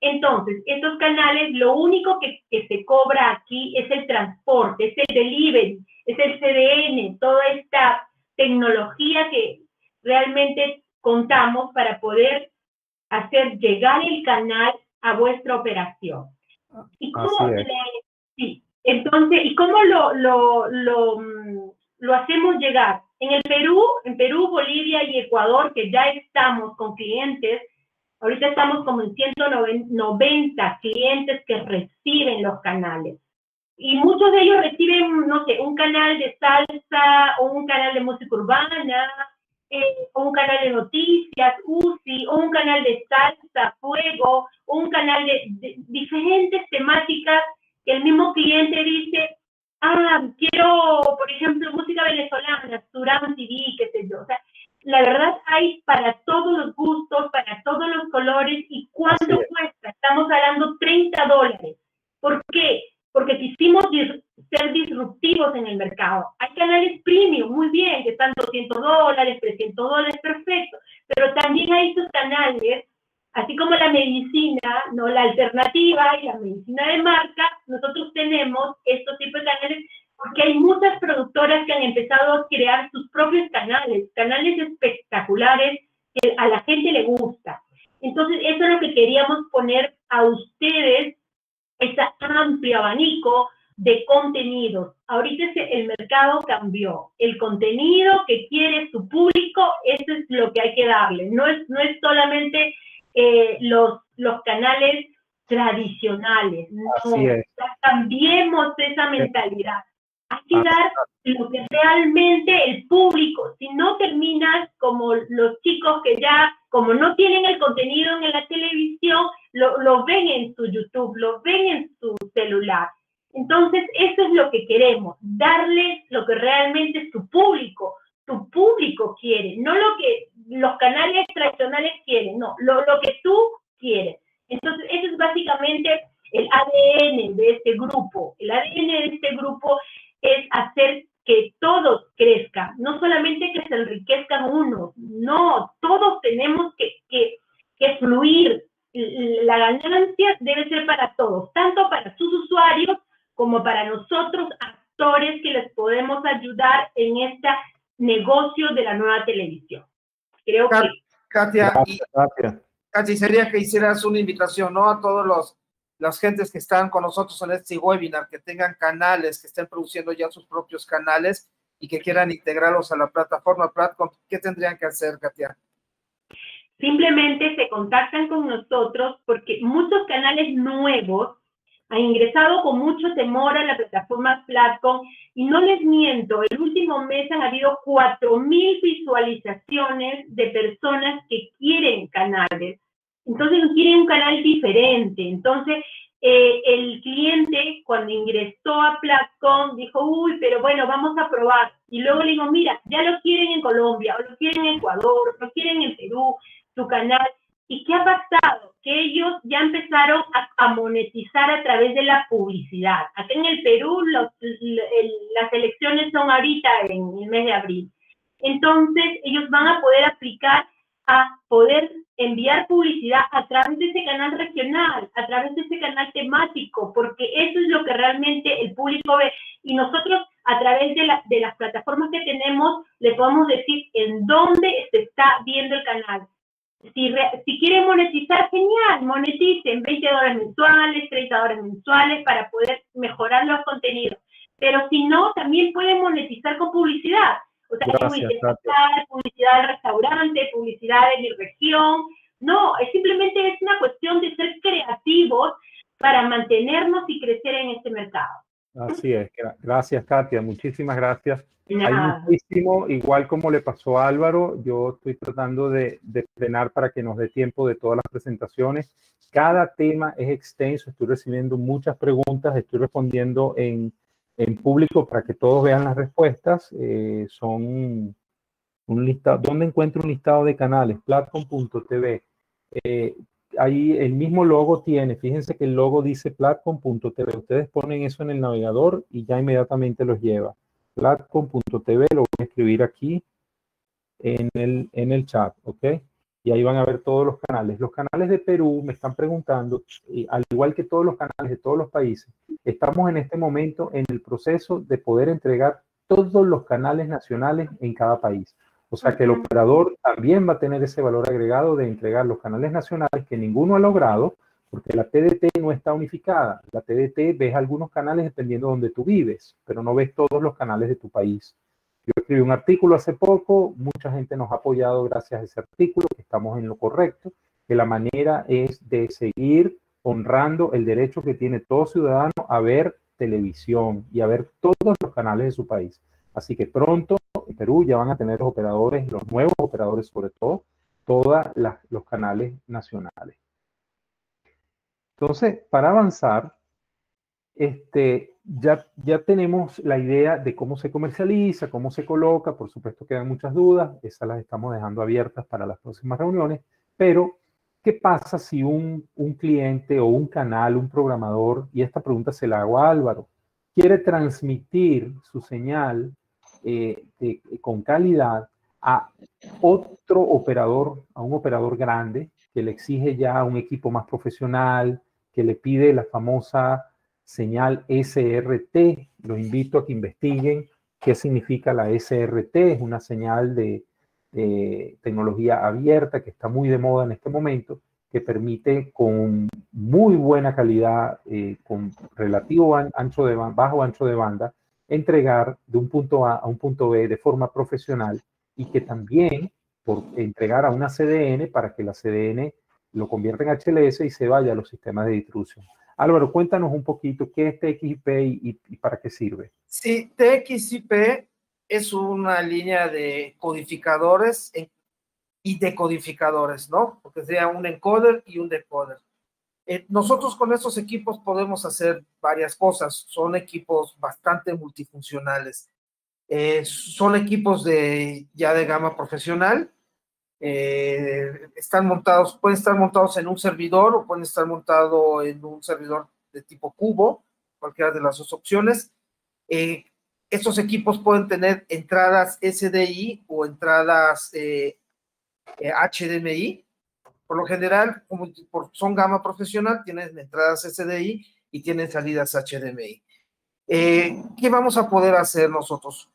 Entonces, estos canales, lo único que, se cobra aquí es el transporte, es el delivery, es el CDN, toda esta tecnología que realmente contamos para poder hacer llegar el canal a vuestra operación. ¿Y cómo sí, entonces, ¿y cómo lo, lo, lo, lo hacemos llegar? En el Perú, en Perú, Bolivia y Ecuador, que ya estamos con clientes, Ahorita estamos como en 190 clientes que reciben los canales. Y muchos de ellos reciben, no sé, un canal de salsa o un canal de música urbana, eh, o un canal de noticias, UCI, o un canal de salsa, fuego, o un canal de, diferentes temáticas que el mismo cliente dice, ah, quiero, por ejemplo, música venezolana, Surán TV, qué sé yo. O sea, la verdad hay para todos los gustos, para todos los colores y cuánto cuesta. Estamos hablando 30 dólares. ¿Por qué? Porque quisimos ser disruptivos en el mercado. Hay canales premium, muy bien, que están 200 dólares, 300 dólares, perfecto. Pero también hay esos canales, así como la medicina, no la alternativa y la medicina de marca, nosotros tenemos estos tipos de canales porque hay muchas productoras que han empezado a crear sus propios canales, canales espectaculares que a la gente le gusta. Entonces, eso es lo que queríamos poner a ustedes, ese amplio abanico de contenidos. Ahorita el mercado cambió. El contenido que quiere su público, eso es lo que hay que darle. No es, no es solamente eh, los, los canales tradicionales. No, cambiemos esa mentalidad. Hay que dar lo que realmente el público, si no terminas como los chicos que ya, como no tienen el contenido en la televisión, lo, lo ven en su YouTube, lo ven en su celular. Entonces, eso es lo que queremos, darles lo que realmente su público, tu público quiere, no lo que los canales tradicionales quieren, no, lo, lo que tú quieres. Entonces, eso es básicamente el ADN de este grupo. El ADN de este grupo es hacer que todos crezcan, no solamente que se enriquezcan unos, no, todos tenemos que, que, que fluir. La ganancia debe ser para todos, tanto para sus usuarios como para nosotros, actores que les podemos ayudar en este negocio de la nueva televisión. Creo que... Katia, Katia, sería que hicieras una invitación, ¿no? A todos los las gentes que están con nosotros en este webinar, que tengan canales, que estén produciendo ya sus propios canales y que quieran integrarlos a la plataforma Platform, ¿qué tendrían que hacer, Katia? Simplemente se contactan con nosotros porque muchos canales nuevos han ingresado con mucho temor a la plataforma Platform y no les miento, el último mes han habido 4.000 visualizaciones de personas que quieren canales Entonces quieren un canal diferente. Entonces, eh, el cliente cuando ingresó a Platcom dijo, uy, pero bueno, vamos a probar. Y luego le digo, mira, ya lo quieren en Colombia, o lo quieren en Ecuador, o lo quieren en Perú, tu canal. ¿Y qué ha pasado? Que ellos ya empezaron a, monetizar a través de la publicidad. Acá en el Perú las elecciones son ahorita en el mes de abril. Entonces ellos van a poder aplicar a poder enviar publicidad a través de ese canal regional, a través de ese canal temático, porque eso es lo que realmente el público ve. Y nosotros a través de, las plataformas que tenemos le podemos decir en dónde se está viendo el canal. Si, si quieren monetizar, genial, moneticen 20 dólares mensuales, 30 dólares mensuales para poder mejorar los contenidos. Pero si no, también pueden monetizar con publicidad. O sea, publicidad, publicidad del restaurante, publicidad de mi región. No, es simplemente es una cuestión de ser creativos para mantenernos y crecer en este mercado. Así es. Gracias, Katia. Muchísimas gracias. Hay muchísimo, igual como le pasó a Álvaro, yo estoy tratando de, de frenar para que nos dé tiempo de todas las presentaciones. Cada tema es extenso, estoy recibiendo muchas preguntas, estoy respondiendo en, en público para que todos vean las respuestas. Eh, son un listado, ¿dónde encuentro un listado de canales? Platform.tv. Eh, ahí el mismo logo tiene, fíjense que el logo dice platform.tv. Ustedes ponen eso en el navegador y ya inmediatamente los lleva. Platform.tv, lo voy a escribir aquí en el, en el chat, ¿ok? Y ahí van a ver todos los canales. Los canales de Perú me están preguntando, y al igual que todos los canales de todos los países, estamos en este momento en el proceso de poder entregar todos los canales nacionales en cada país. O sea que el operador también va a tener ese valor agregado de entregar los canales nacionales que ninguno ha logrado, porque la TDT no está unificada. La TDT ves algunos canales dependiendo de donde tú vives, pero no ves todos los canales de tu país. Yo escribí un artículo hace poco, mucha gente nos ha apoyado gracias a ese artículo, que estamos en lo correcto, que la manera es de seguir honrando el derecho que tiene todo ciudadano a ver televisión y a ver todos los canales de su país. Así que pronto en Perú ya van a tener los operadores, los nuevos operadores sobre todo, todos los canales nacionales. Entonces, para avanzar, este, ya, ya tenemos la idea de cómo se comercializa, cómo se coloca, por supuesto quedan muchas dudas, esas las estamos dejando abiertas para las próximas reuniones, pero ¿qué pasa si un, un cliente o un canal, un programador, y esta pregunta se la hago a Álvaro, quiere transmitir su señal eh, con calidad a otro operador, a un operador grande que le exige ya un equipo más profesional, que le pide la famosa señal SRT. Los invito a que investiguen qué significa la SRT. Es una señal de, tecnología abierta que está muy de moda en este momento, que permite con muy buena calidad, eh, con relativo ancho de bajo ancho de banda, entregar de un punto A a un punto B de forma profesional y que también por entregar a una CDN para que la CDN lo convierta en HLS y se vaya a los sistemas de distribución. Álvaro, cuéntanos un poquito qué es TXIP y, y, para qué sirve. Sí, TXIP es una línea de codificadores y decodificadores, ¿no? Porque sea un encoder y un decoder. Eh, nosotros con estos equipos podemos hacer varias cosas. Son equipos bastante multifuncionales. Eh, son equipos de ya de gama profesional eh, están montados, pueden estar montados en un servidor o pueden estar montados en un servidor de tipo cubo, cualquiera de las dos opciones. Eh, estos equipos pueden tener entradas SDI o entradas HDMI. Eh, por lo general, como son gama profesional, tienen entradas SDI y tienen salidas HDMI. ¿Qué vamos a poder hacer nosotros?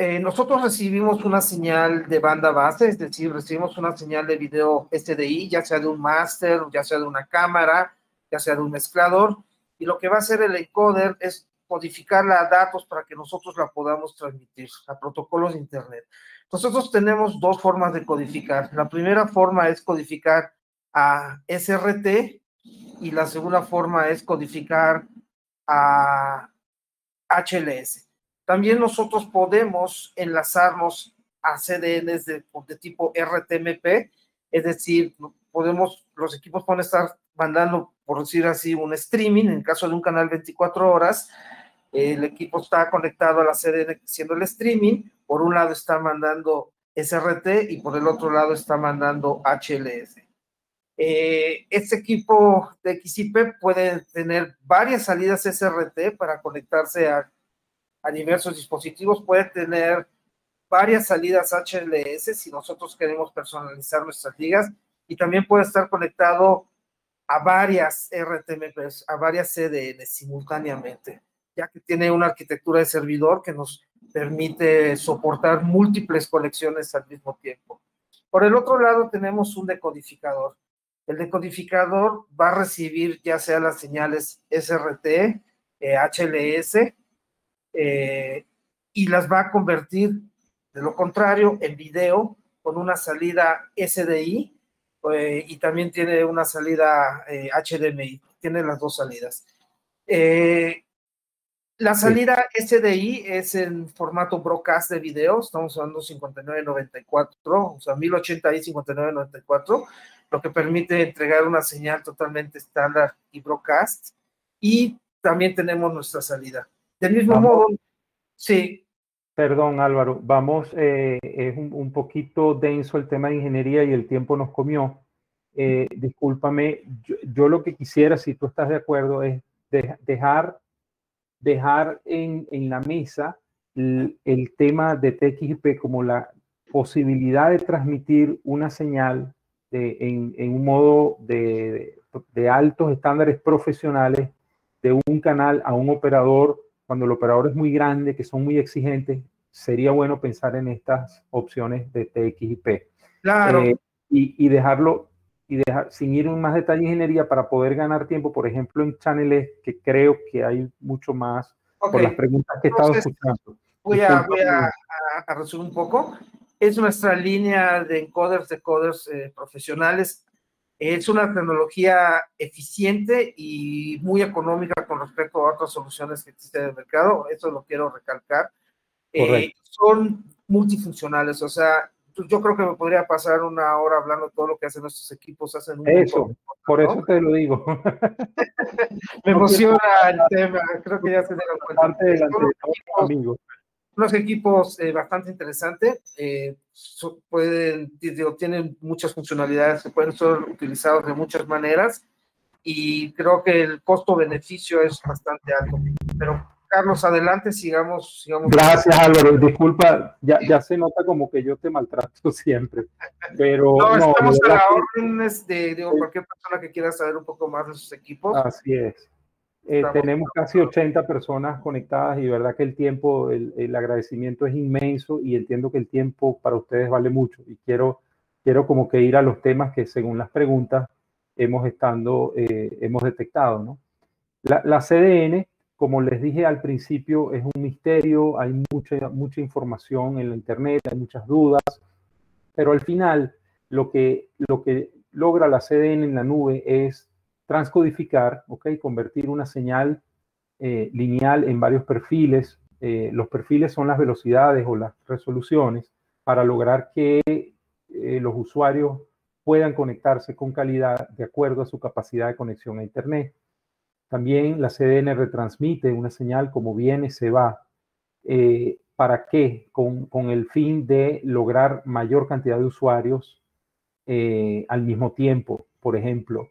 Eh, nosotros recibimos una señal de banda base, es decir, recibimos una señal de video SDI, ya sea de un máster, ya sea de una cámara, ya sea de un mezclador, y lo que va a hacer el encoder es codificarla a datos para que nosotros la podamos transmitir a protocolos de Internet. Nosotros tenemos dos formas de codificar. La primera forma es codificar a SRT y la segunda forma es codificar a HLS. También nosotros podemos enlazarnos a CDNs de, tipo RTMP, es decir, podemos, los equipos pueden estar mandando, por decir así, un streaming, en caso de un canal 24 horas, el equipo está conectado a la sede haciendo el streaming, por un lado está mandando SRT y por el otro lado está mandando HLS. Eh, este equipo de XIP puede tener varias salidas SRT para conectarse a, a diversos dispositivos, puede tener varias salidas HLS si nosotros queremos personalizar nuestras ligas y también puede estar conectado a varias RTMPs, a varias CDN simultáneamente, ya que tiene una arquitectura de servidor que nos permite soportar múltiples conexiones al mismo tiempo. Por el otro lado tenemos un decodificador. El decodificador va a recibir ya sea las señales SRT, HLS, eh, eh, y las va a convertir, de lo contrario, en video con una salida SDI eh, y también tiene una salida HDMI. Tiene las dos salidas. La salida SDI es en formato broadcast de video, estamos usando 5994, o sea, 1080 y 5994, lo que permite entregar una señal totalmente estándar y broadcast. Y también tenemos nuestra salida. Del mismo modo, sí. Perdón, Álvaro, vamos, eh, es un, poquito denso el tema de ingeniería y el tiempo nos comió. Eh, discúlpame, yo, lo que quisiera, si tú estás de acuerdo, es dejar dejar en, la mesa el, tema de TXP como la posibilidad de transmitir una señal en, un modo de, altos estándares profesionales de un canal a un operador, cuando el operador es muy grande, que son muy exigentes, sería bueno pensar en estas opciones de TXP. Claro. Eh, y, y, dejarlo y dejar, sin ir en más detalle de ingeniería para poder ganar tiempo, por ejemplo, en Channel que creo que hay mucho más por las preguntas que he estado escuchando. Voy, a, voy a, a, resumir un poco. Es nuestra línea de encoders, decoders eh, profesionales. Es una tecnología eficiente y muy económica con respecto a otras soluciones que existen en el mercado. Eso lo quiero recalcar. Eh, son multifuncionales, o sea, yo creo que me podría pasar una hora hablando de todo lo que hacen nuestros equipos. Hacen un eso, por eso te lo digo. me emociona el tema, creo que ya se dieron cuenta. de amigos. Unos equipos eh, bastante interesantes, eh, pueden, digo, tienen muchas funcionalidades, se pueden ser utilizados de muchas maneras y creo que el costo-beneficio es bastante alto. Pero Carlos, adelante, sigamos. sigamos. Gracias, Álvaro. Disculpa, ya, ya se nota como que yo te maltrato siempre. Pero no, estamos a la orden de, cualquier persona que quiera saber un poco más de sus equipos. Así es. Eh, tenemos casi 80 personas conectadas y de verdad que el tiempo, el, el, agradecimiento es inmenso y entiendo que el tiempo para ustedes vale mucho y quiero, quiero como que ir a los temas que según las preguntas hemos, estando, eh, hemos detectado. ¿no? La, la CDN como les dije al principio, es un misterio, hay mucha, mucha información en la Internet, hay muchas dudas, pero al final lo que, lo que logra la CDN en la nube es transcodificar, convertir una señal eh, lineal en varios perfiles. Eh, los perfiles son las velocidades o las resoluciones para lograr que eh, los usuarios puedan conectarse con calidad de acuerdo a su capacidad de conexión a Internet. También la CDN retransmite una señal como viene, se va. ¿Para qué? Con, el fin de lograr mayor cantidad de usuarios al mismo tiempo. Por ejemplo,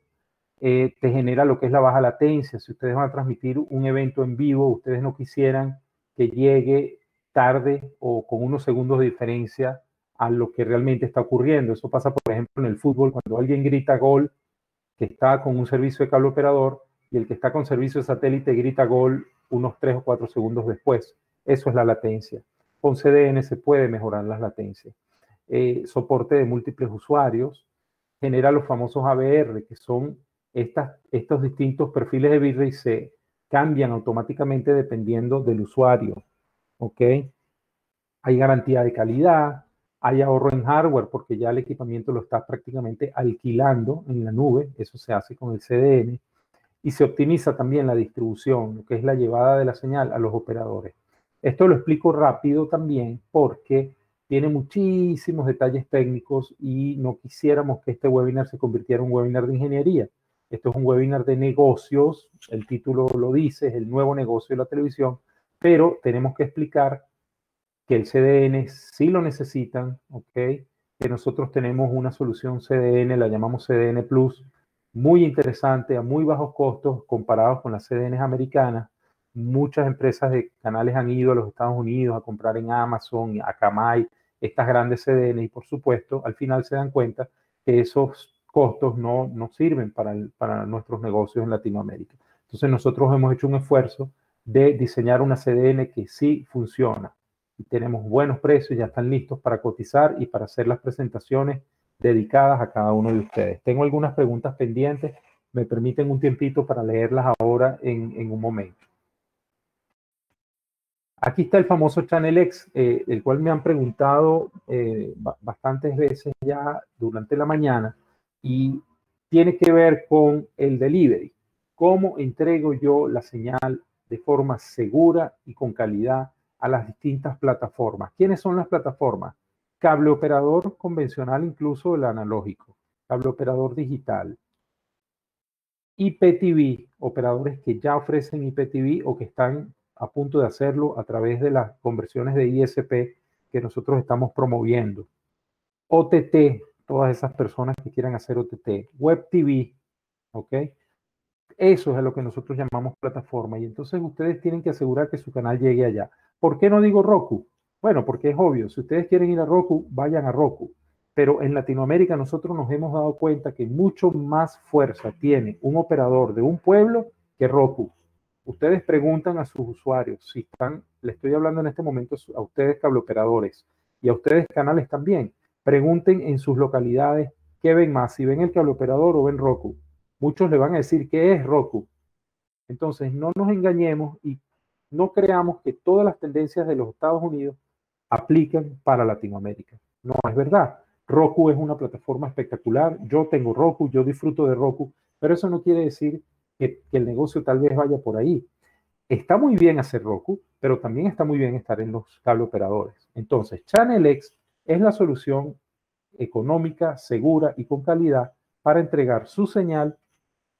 eh, te genera lo que es la baja latencia. Si ustedes van a transmitir un evento en vivo, ustedes no quisieran que llegue tarde o con unos segundos de diferencia a lo que realmente está ocurriendo. Eso pasa, por ejemplo, en el fútbol, cuando alguien grita gol, que está con un servicio de cable operador, y el que está con servicio de satélite grita gol unos 3 o 4 segundos después. Eso es la latencia. Con CDN se puede mejorar las latencias. Eh, soporte de múltiples usuarios, genera los famosos ABR, que son estos distintos perfiles de bitrate se cambian automáticamente dependiendo del usuario. ¿Ok? Hay garantía de calidad, hay ahorro en hardware porque ya el equipamiento lo está prácticamente alquilando en la nube, eso se hace con el CDN y se optimiza también la distribución, lo que es la llevada de la señal a los operadores. Esto lo explico rápido también porque tiene muchísimos detalles técnicos y no quisiéramos que este webinar se convirtiera en un webinar de ingeniería. Esto es un webinar de negocios, el título lo dice, es el nuevo negocio de la televisión, pero tenemos que explicar que el CDN sí lo necesitan, ¿ok? Que nosotros tenemos una solución CDN, la llamamos CDN Plus, muy interesante, a muy bajos costos comparados con las CDNs americanas. Muchas empresas de canales han ido a los Estados Unidos a comprar en Amazon, a Kamai, estas grandes CDN y por supuesto al final se dan cuenta que esos costos no, no sirven para, para nuestros negocios en Latinoamérica. Entonces nosotros hemos hecho un esfuerzo de diseñar una CDN que sí funciona y tenemos buenos precios, ya están listos para cotizar y para hacer las presentaciones dedicadas a cada uno de ustedes. Tengo algunas preguntas pendientes, me permiten un tiempito para leerlas ahora en, en un momento. Aquí está el famoso Channel X, eh, el cual me han preguntado eh, bastantes veces ya durante la mañana y tiene que ver con el delivery. ¿Cómo entrego yo la señal de forma segura y con calidad a las distintas plataformas? ¿Quiénes son las plataformas? Cable operador convencional, incluso el analógico, cable operador digital, IPTV, operadores que ya ofrecen IPTV o que están a punto de hacerlo a través de las conversiones de ISP que nosotros estamos promoviendo. OTT, todas esas personas que quieran hacer OTT. Web TV, ¿ok? Eso es lo que nosotros llamamos plataforma y entonces ustedes tienen que asegurar que su canal llegue allá. ¿Por qué no digo Roku? Bueno, porque es obvio, si ustedes quieren ir a Roku, vayan a Roku. Pero en Latinoamérica nosotros nos hemos dado cuenta que mucho más fuerza tiene un operador de un pueblo que Roku. Ustedes preguntan a sus usuarios si están, le estoy hablando en este momento a ustedes cableoperadores y a ustedes canales también. Pregunten en sus localidades qué ven más, si ven el cableoperador o ven Roku. Muchos le van a decir qué es Roku. Entonces, no nos engañemos y no creamos que todas las tendencias de los Estados Unidos apliquen para Latinoamérica. No es verdad. Roku es una plataforma espectacular. Yo tengo Roku, yo disfruto de Roku, pero eso no quiere decir que, el negocio tal vez vaya por ahí. Está muy bien hacer Roku, pero también está muy bien estar en los cable operadores. Entonces, Channel X es la solución económica, segura y con calidad para entregar su señal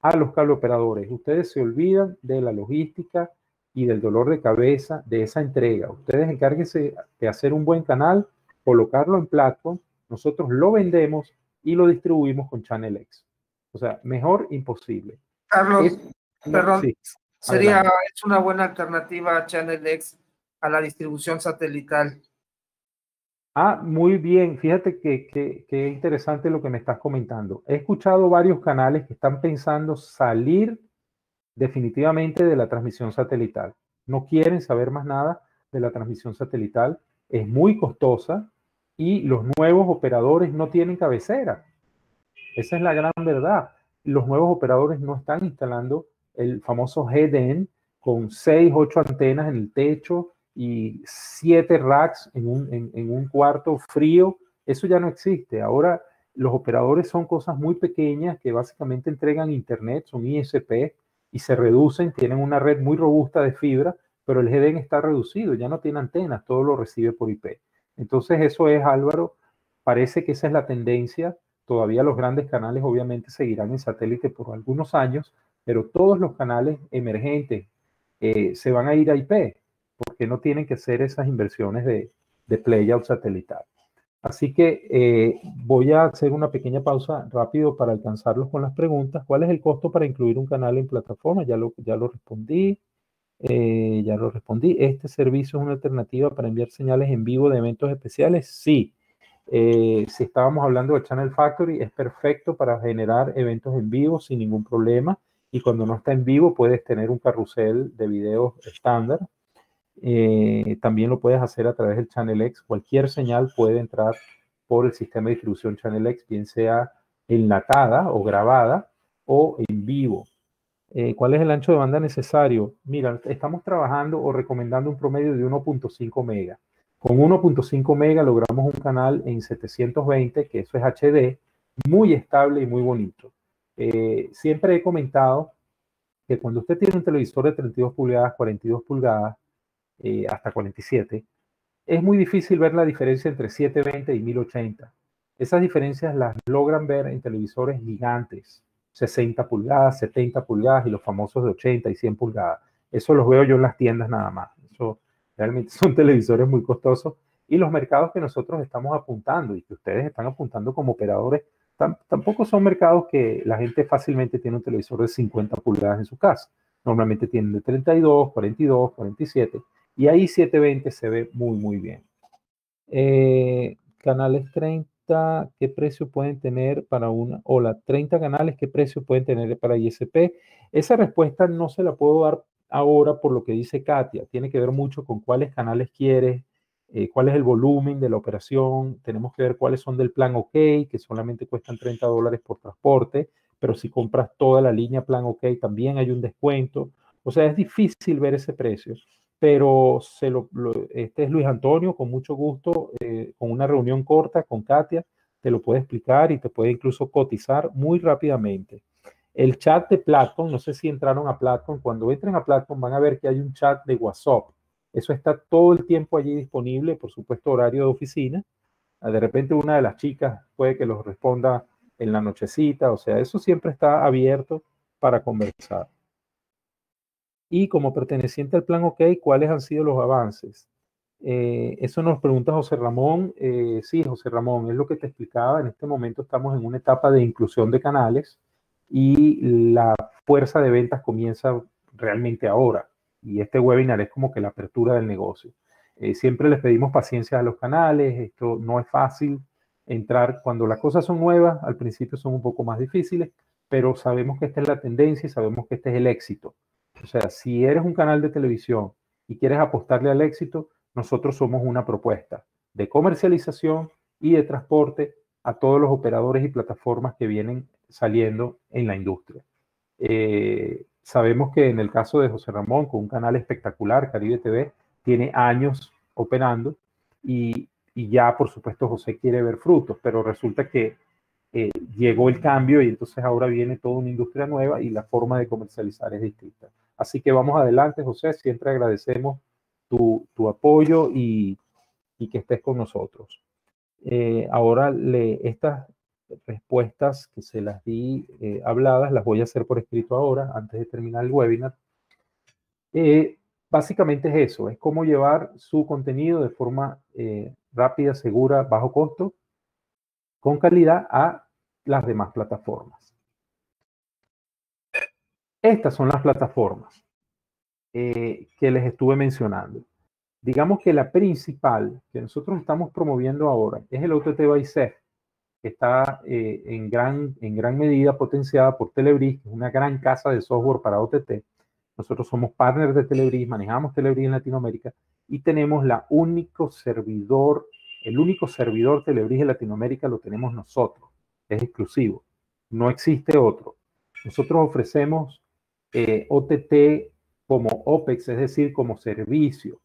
a los cable operadores. Ustedes se olvidan de la logística y del dolor de cabeza de esa entrega. Ustedes encárguense de hacer un buen canal, colocarlo en platform, nosotros lo vendemos y lo distribuimos con Channel X. O sea, mejor imposible. Carlos, perdón, sería es una buena alternativa a Channel X a la distribución satelital. Ah, muy bien. Fíjate que, que, interesante lo que me estás comentando. He escuchado varios canales que están pensando salir definitivamente de la transmisión satelital. No quieren saber más nada de la transmisión satelital. Es muy costosa y los nuevos operadores no tienen cabecera. Esa es la gran verdad los nuevos operadores no están instalando el famoso GDN con 6, 8 antenas en el techo y 7 racks en un, en, un cuarto frío. Eso ya no existe. Ahora los operadores son cosas muy pequeñas que básicamente entregan internet, son ISP y se reducen, tienen una red muy robusta de fibra, pero el GDN está reducido, ya no tiene antenas, todo lo recibe por IP. Entonces eso es, Álvaro, parece que esa es la tendencia Todavía los grandes canales obviamente seguirán en satélite por algunos años, pero todos los canales emergentes eh, se van a ir a IP porque no tienen que hacer esas inversiones de, de playout satelital. Así que eh, voy a hacer una pequeña pausa rápido para alcanzarlos con las preguntas. ¿Cuál es el costo para incluir un canal en plataforma? Ya lo, ya lo respondí. Eh, ya lo respondí. ¿Este servicio es una alternativa para enviar señales en vivo de eventos especiales? Sí. Eh, si estábamos hablando de Channel Factory, es perfecto para generar eventos en vivo sin ningún problema. Y cuando no está en vivo, puedes tener un carrusel de videos estándar. Eh, también lo puedes hacer a través del Channel X. Cualquier señal puede entrar por el sistema de distribución Channel X, bien sea enlatada o grabada o en vivo. Eh, ¿Cuál es el ancho de banda necesario? Mira, estamos trabajando o recomendando un promedio de 1.5 mega. Con 1.5 mega logramos un canal en 720, que eso es HD, muy estable y muy bonito. Eh, siempre he comentado que cuando usted tiene un televisor de 32 pulgadas, 42 pulgadas, eh, hasta 47, es muy difícil ver la diferencia entre 720 y 1080. Esas diferencias las logran ver en televisores gigantes, 60 pulgadas, 70 pulgadas y los famosos de 80 y 100 pulgadas. Eso los veo yo en las tiendas nada más. Eso realmente son televisores muy costosos y los mercados que nosotros estamos apuntando y que ustedes están apuntando como operadores tampoco son mercados que la gente fácilmente tiene un televisor de 50 pulgadas en su casa. Normalmente tienen de 32, 42, 47 y ahí 720 se ve muy, muy bien. Eh, canales 30, ¿qué precio pueden tener para una? Hola, 30 canales, ¿qué precio pueden tener para ISP? Esa respuesta no se la puedo dar ahora por lo que dice Katia. Tiene que ver mucho con cuáles canales quieres, eh, cuál es el volumen de la operación. Tenemos que ver cuáles son del plan OK, que solamente cuestan 30 dólares por transporte, pero si compras toda la línea plan OK también hay un descuento. O sea, es difícil ver ese precio pero se lo, este es Luis Antonio, con mucho gusto, eh, con una reunión corta con Katia, te lo puede explicar y te puede incluso cotizar muy rápidamente. El chat de Platon, no sé si entraron a Platon, cuando entren a Platon van a ver que hay un chat de WhatsApp. Eso está todo el tiempo allí disponible, por supuesto horario de oficina. Ah, de repente una de las chicas puede que los responda en la nochecita, o sea, eso siempre está abierto para conversar y como perteneciente al plan OK, ¿cuáles han sido los avances? Eh, eso nos pregunta José Ramón. Eh, sí, José Ramón, es lo que te explicaba. En este momento estamos en una etapa de inclusión de canales y la fuerza de ventas comienza realmente ahora. Y este webinar es como que la apertura del negocio. Eh, siempre les pedimos paciencia a los canales. Esto no es fácil entrar cuando las cosas son nuevas. Al principio son un poco más difíciles, pero sabemos que esta es la tendencia y sabemos que este es el éxito. O sea, si eres un canal de televisión y quieres apostarle al éxito, nosotros somos una propuesta de comercialización y de transporte a todos los operadores y plataformas que vienen saliendo en la industria. Eh, sabemos que en el caso de José Ramón, con un canal espectacular, Caribe TV, tiene años operando y, ya, por supuesto, José quiere ver frutos, pero resulta que eh, llegó el cambio y entonces ahora viene toda una industria nueva y la forma de comercializar es distinta. Así que vamos adelante, José. Siempre agradecemos tu, apoyo y, que estés con nosotros. Eh, ahora le, estas respuestas que se las di eh, habladas, las voy a hacer por escrito ahora, antes de terminar el webinar. Eh, básicamente es eso, es cómo llevar su contenido de forma rápida, segura, bajo costo, con calidad a las demás plataformas. Estas son las plataformas eh, que les estuve mencionando. Digamos que la principal que nosotros estamos promoviendo ahora es el OTT by que está eh, en, gran, en gran medida potenciada por Telebris, que es una gran casa de software para OTT. Nosotros somos partners de Telebris, manejamos Telebris en Latinoamérica y tenemos la único servidor, el único servidor Telebris en Latinoamérica lo tenemos nosotros, es exclusivo, no existe otro. Nosotros ofrecemos eh, OTT como OPEX, es decir, como servicio.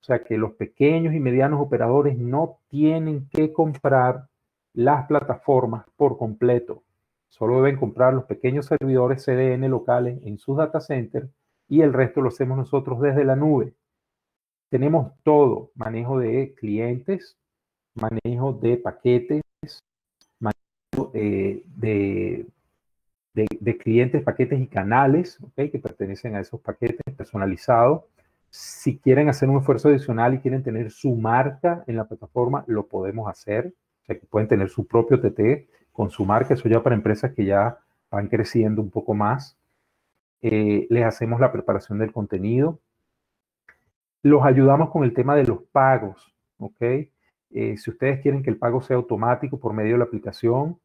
O sea que los pequeños y medianos operadores no tienen que comprar las plataformas por completo. Solo deben comprar los pequeños servidores CDN locales en sus data centers y el resto lo hacemos nosotros desde la nube. Tenemos todo, manejo de clientes, manejo de paquetes, manejo eh, de de, clientes, paquetes y canales que pertenecen a esos paquetes personalizados. Si quieren hacer un esfuerzo adicional y quieren tener su marca en la plataforma, lo podemos hacer. O sea, que pueden tener su propio TT con su marca. Eso ya para empresas que ya van creciendo un poco más. Eh, les hacemos la preparación del contenido. Los ayudamos con el tema de los pagos. ¿ok? Eh, si ustedes quieren que el pago sea automático por medio de la aplicación,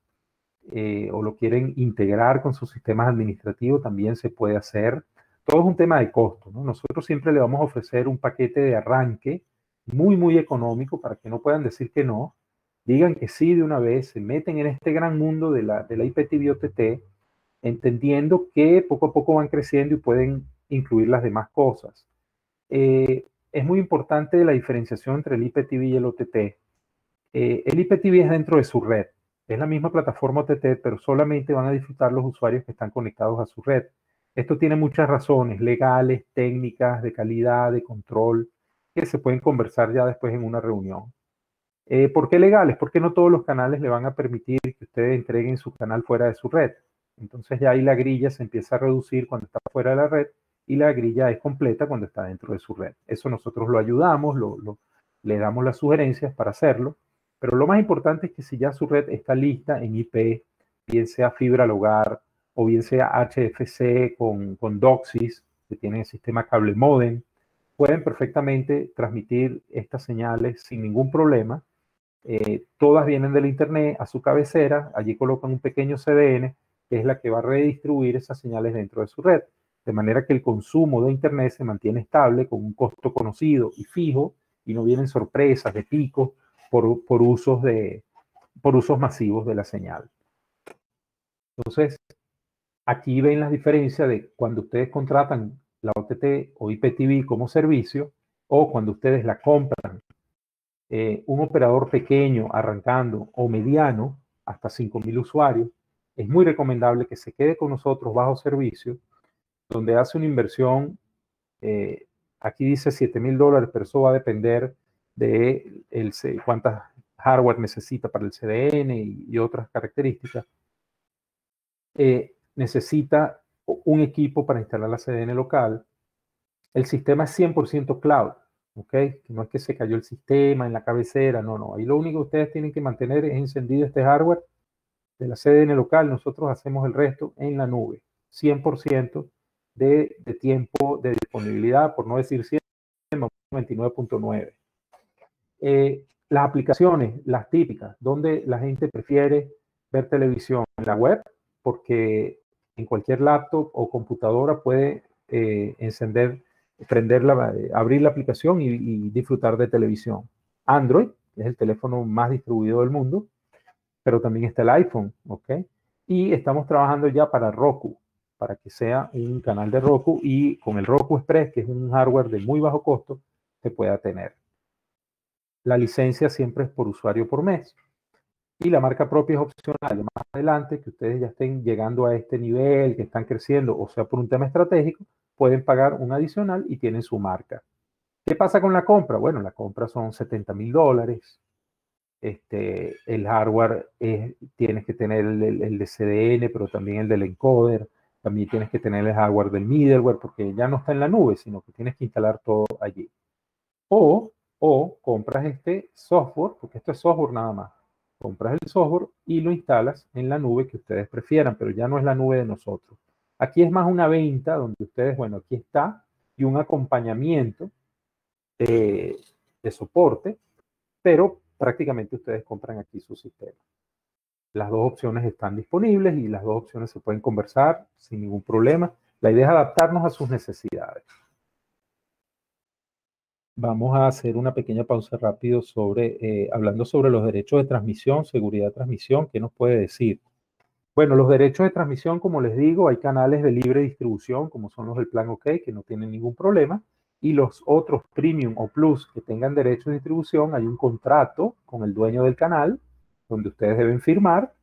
eh, o lo quieren integrar con sus sistemas administrativos, también se puede hacer. Todo es un tema de costo. Nosotros siempre le vamos a ofrecer un paquete de arranque muy, muy económico para que no puedan decir que no. Digan que sí de una vez, se meten en este gran mundo de la, de la IPTV OTT, entendiendo que poco a poco van creciendo y pueden incluir las demás cosas. Eh, es muy importante la diferenciación entre el IPTV y el OTT. Eh, el IPTV es dentro de su red. Es la misma plataforma OTT, pero solamente van a disfrutar los usuarios que están conectados a su red. Esto tiene muchas razones legales, técnicas, de calidad, de control. que se pueden conversar ya después en una reunión. Eh, ¿Por qué legales? Porque no todos los canales le van a permitir que ustedes entreguen su canal fuera de su red. Entonces ya ahí la grilla se empieza a reducir cuando está fuera de la red y la grilla es completa cuando está dentro de su red. Eso nosotros lo ayudamos, le damos las sugerencias para hacerlo, pero lo más importante es que si ya su red está lista en IP, bien sea fibra al hogar o bien sea HFC con, con DOCSIS, que tiene el sistema cable modem, pueden perfectamente transmitir estas señales sin ningún problema. Eh, todas vienen del Internet a su cabecera, allí colocan un pequeño CDN, que es la que va a redistribuir esas señales dentro de su red, de manera que el consumo de Internet se mantiene estable con un costo conocido y fijo y no vienen sorpresas de picos por, por usos, de, por usos masivos de la señal. Entonces, aquí ven las diferencias de cuando ustedes contratan la OTT o IPTV como servicio o cuando ustedes la compran. Eh, un operador pequeño arrancando o mediano hasta 5.000 usuarios, es muy recomendable que se quede con nosotros bajo servicio, donde hace una inversión, eh, aquí dice 7.000 dólares, pero eso va a depender de el, cuántas hardware necesita para el CDN y, otras características. Eh, necesita un equipo para instalar la CDN local. El sistema es 100% cloud, ¿ok? no es que se cayó el sistema en la cabecera, no, no. Ahí lo único que ustedes tienen que mantener es encendido este hardware de la CDN local. Nosotros hacemos el resto en la nube. 100% de, de tiempo de disponibilidad, por no decir 100, 99.9. Eh, las aplicaciones, las típicas, donde la gente prefiere ver televisión en la web, porque en cualquier laptop o computadora puede eh, encender, eh, abrir la aplicación y, disfrutar de televisión. Android es el teléfono más distribuido del mundo, pero también está el iPhone, ¿ok? Y estamos trabajando ya para Roku, para que sea un canal de Roku y con el Roku Express, que es un hardware de muy bajo costo, se pueda tener. La licencia siempre es por usuario por mes y la marca propia es opcional. Más adelante, que ustedes ya estén llegando a este nivel, que están creciendo, o sea, por un tema estratégico, pueden pagar un adicional y tienen su marca. ¿Qué pasa con la compra? Bueno, la compra son 70 mil dólares. Este, el hardware es, tienes que tener el, el, de CDN, pero también el del encoder. También tienes que tener el hardware del middleware, porque ya no está en la nube, sino que tienes que instalar todo allí. O, o compras este software, porque esto es software nada más compras el software y lo instalas en la nube que ustedes prefieran, pero ya no es la nube de nosotros. Aquí es más una venta donde ustedes, bueno, aquí está, y un acompañamiento de, soporte, pero prácticamente ustedes compran aquí su sistema. Las dos opciones están disponibles y las dos opciones se pueden conversar sin ningún problema. La idea es adaptarnos a sus necesidades. Vamos a hacer una pequeña pausa rápido sobre, eh, hablando sobre los derechos de transmisión, seguridad de transmisión, ¿qué nos puede decir? Bueno, los derechos de transmisión, como les digo, hay canales de libre distribución, como son los del plan OK, que no tienen ningún problema, y los otros premium o plus que tengan derechos de distribución, hay un contrato con el dueño del canal, donde ustedes deben firmar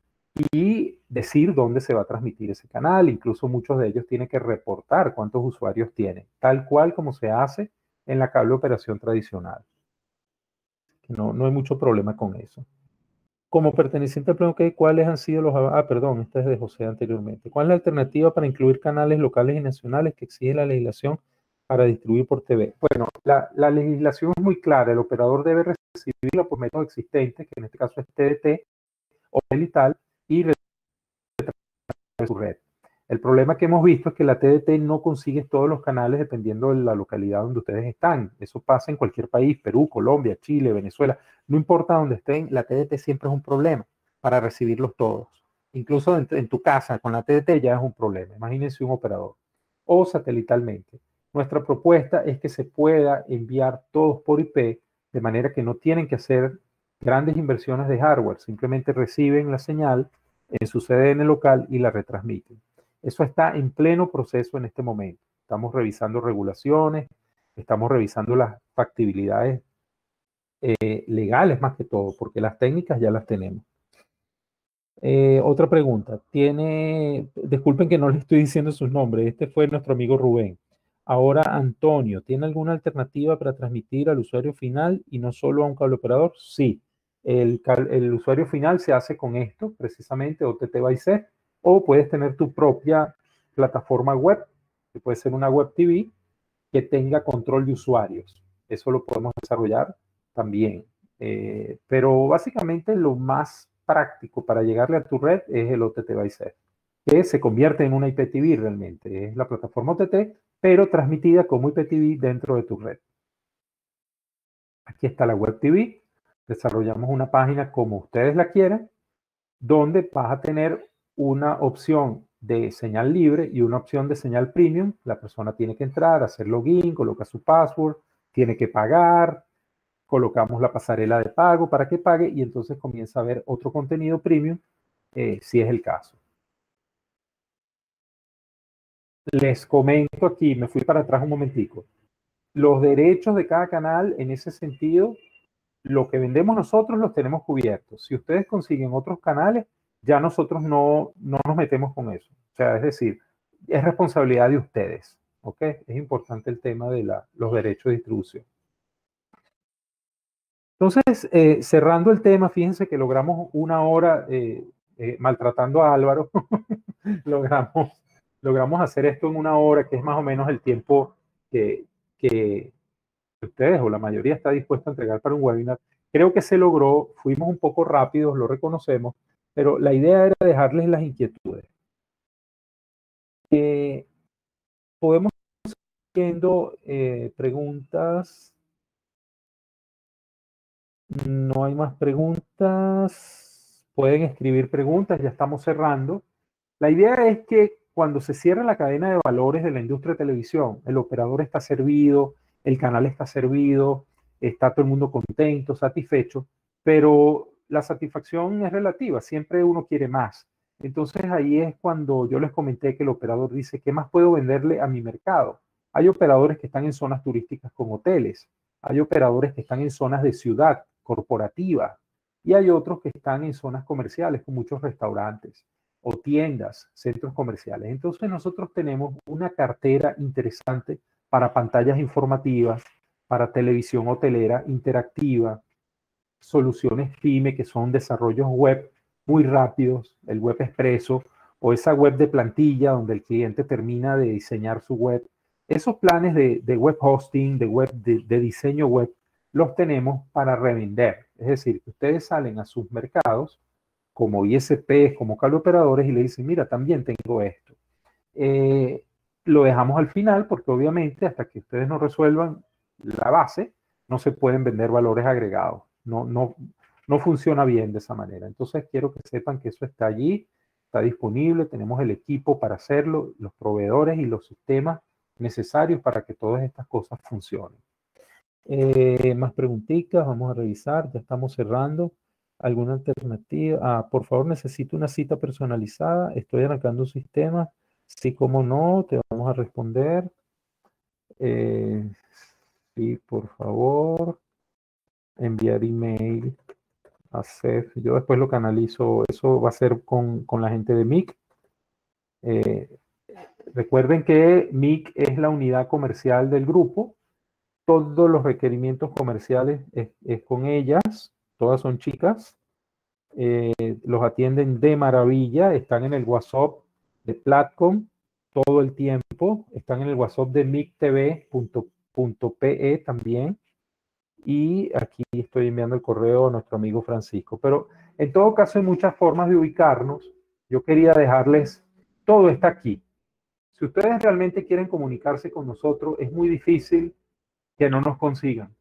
y decir dónde se va a transmitir ese canal. Incluso muchos de ellos tienen que reportar cuántos usuarios tienen, tal cual como se hace en la cable operación tradicional. No, no hay mucho problema con eso. Como perteneciente al plan ¿cuáles han sido los... Ah, perdón, esta es de José anteriormente. ¿Cuál es la alternativa para incluir canales locales y nacionales que exige la legislación para distribuir por TV? Bueno, la, la legislación es muy clara. El operador debe recibirla por métodos existentes, que en este caso es TDT o Elital, y su red. El problema que hemos visto es que la TDT no consigue todos los canales dependiendo de la localidad donde ustedes están. Eso pasa en cualquier país, Perú, Colombia, Chile, Venezuela. No importa dónde estén, la TDT siempre es un problema para recibirlos todos. Incluso en, tu casa con la TDT ya es un problema. Imagínense un operador. O satelitalmente. Nuestra propuesta es que se pueda enviar todos por IP de manera que no tienen que hacer grandes inversiones de hardware. Simplemente reciben la señal en su CDN local y la retransmiten. Eso está en pleno proceso en este momento. Estamos revisando regulaciones, estamos revisando las factibilidades eh, legales más que todo, porque las técnicas ya las tenemos. Eh, otra pregunta. Tiene, disculpen que no le estoy diciendo sus nombres, este fue nuestro amigo Rubén. Ahora, Antonio, ¿tiene alguna alternativa para transmitir al usuario final y no solo a un cable operador? Sí. El, el usuario final se hace con esto, precisamente, OTT by set, o puedes tener tu propia plataforma web, que puede ser una web TV, que tenga control de usuarios. Eso lo podemos desarrollar también. Eh, pero básicamente lo más práctico para llegarle a tu red es el OTT by que se convierte en una IPTV realmente. Es la plataforma OTT, pero transmitida como IPTV dentro de tu red. Aquí está la web TV. Desarrollamos una página como ustedes la quieran, donde vas a tener una opción de señal libre y una opción de señal premium. La persona tiene que entrar, hacer login, coloca su password, tiene que pagar, colocamos la pasarela de pago para que pague y entonces comienza a ver otro contenido premium eh, si es el caso. Les comento aquí, me fui para atrás un momentico. Los derechos de cada canal en ese sentido, lo que vendemos nosotros los tenemos cubiertos. Si ustedes consiguen otros canales, ya nosotros no, no nos metemos con eso. O sea, es decir, es responsabilidad de ustedes. ¿Ok? Es importante el tema de la, los derechos de distribución. Entonces, eh, cerrando el tema, fíjense que logramos una hora eh, eh, maltratando a Álvaro. logramos, logramos hacer esto en una hora, que es más o menos el tiempo que, que ustedes o la mayoría está dispuesto a entregar para un webinar. Creo que se logró, fuimos un poco rápidos, lo reconocemos, pero la idea era dejarles las inquietudes. Eh, podemos haciendo eh, preguntas. No hay más preguntas. Pueden escribir preguntas, ya estamos cerrando. La idea es que cuando se cierra la cadena de valores de la industria de televisión, el operador está servido, el canal está servido, está todo el mundo contento, satisfecho, pero la satisfacción es relativa, siempre uno quiere más. Entonces ahí es cuando yo les comenté que el operador dice, ¿qué más puedo venderle a mi mercado? Hay operadores que están en zonas turísticas con hoteles, hay operadores que están en zonas de ciudad corporativa y hay otros que están en zonas comerciales con muchos restaurantes o tiendas, centros comerciales. Entonces nosotros tenemos una cartera interesante para pantallas informativas, para televisión hotelera interactiva, soluciones FIME que son desarrollos web muy rápidos, el web expreso o esa web de plantilla donde el cliente termina de diseñar su web. Esos planes de, web hosting, de web de, diseño web, los tenemos para revender. Es decir, que ustedes salen a sus mercados como ISP, como cable operadores y le dicen, mira, también tengo esto. Eh, lo dejamos al final porque obviamente hasta que ustedes no resuelvan la base, no se pueden vender valores agregados. No, no, no funciona bien de esa manera. Entonces quiero que sepan que eso está allí, está disponible, tenemos el equipo para hacerlo, los proveedores y los sistemas necesarios para que todas estas cosas funcionen. Eh, más preguntitas, vamos a revisar, ya estamos cerrando. ¿Alguna alternativa? Ah, por favor, necesito una cita personalizada. Estoy arrancando un sistema. Sí, como no, te vamos a responder. Eh, sí, por favor enviar email a CEF. Yo después lo canalizo. Eso va a ser con, la gente de MIC. Eh, recuerden que MIC es la unidad comercial del grupo. Todos los requerimientos comerciales es, con ellas. Todas son chicas. Eh, los atienden de maravilla. Están en el WhatsApp de Platcom todo el tiempo. Están en el WhatsApp de mictv.pe también y aquí estoy enviando el correo a nuestro amigo Francisco. Pero en todo caso hay muchas formas de ubicarnos. Yo quería dejarles, todo está aquí. Si ustedes realmente quieren comunicarse con nosotros, es muy difícil que no nos consigan.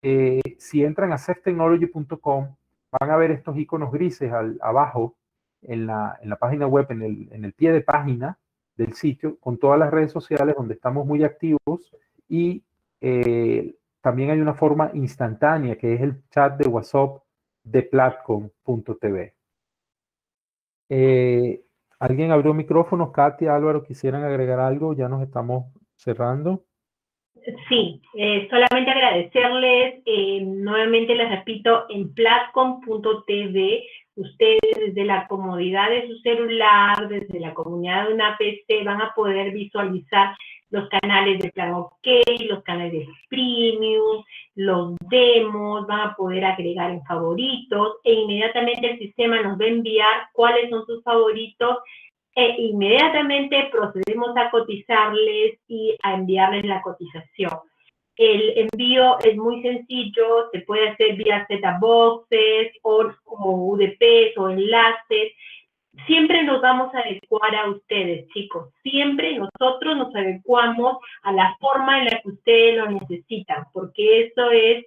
Eh, si entran a ceftechnology.com, van a ver estos iconos grises al, abajo en la, en la, página web, en el, en el pie de página del sitio, con todas las redes sociales donde estamos muy activos y eh, también hay una forma instantánea que es el chat de WhatsApp de platcom.tv. Eh, ¿Alguien abrió micrófonos? Katia, Álvaro, ¿quisieran agregar algo? Ya nos estamos cerrando. Sí, eh, solamente agradecerles. Eh, nuevamente les repito, en platcom.tv ustedes desde la comodidad de su celular, desde la comunidad de una PC, van a poder visualizar los canales de plan OK, los canales premium, los demos, van a poder agregar en favoritos e inmediatamente el sistema nos va a enviar cuáles son sus favoritos e inmediatamente procedemos a cotizarles y a enviarles la cotización. El envío es muy sencillo, se puede hacer vía Z-Boxes o, o UDPs o enlaces. Siempre nos vamos a adecuar a ustedes, chicos. Siempre nosotros nos adecuamos a la forma en la que ustedes lo necesitan, porque eso es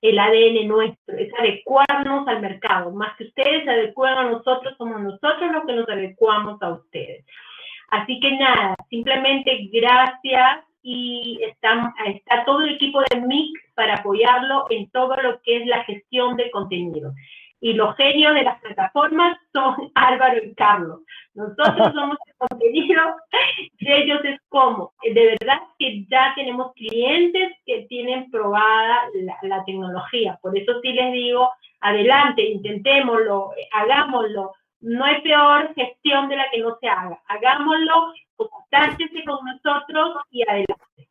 el ADN nuestro, es adecuarnos al mercado. Más que ustedes se adecúen a nosotros, somos nosotros los que nos adecuamos a ustedes. Así que nada, simplemente gracias y está, está todo el equipo de MIC para apoyarlo en todo lo que es la gestión de contenido. Y los genios de las plataformas son Álvaro y Carlos. Nosotros somos el contenido y ellos es como. De verdad que ya tenemos clientes que tienen probada la, la tecnología. Por eso sí les digo, adelante, intentémoslo, hagámoslo. No hay peor gestión de la que no se haga. Hagámoslo contáctese con nosotros y adelante.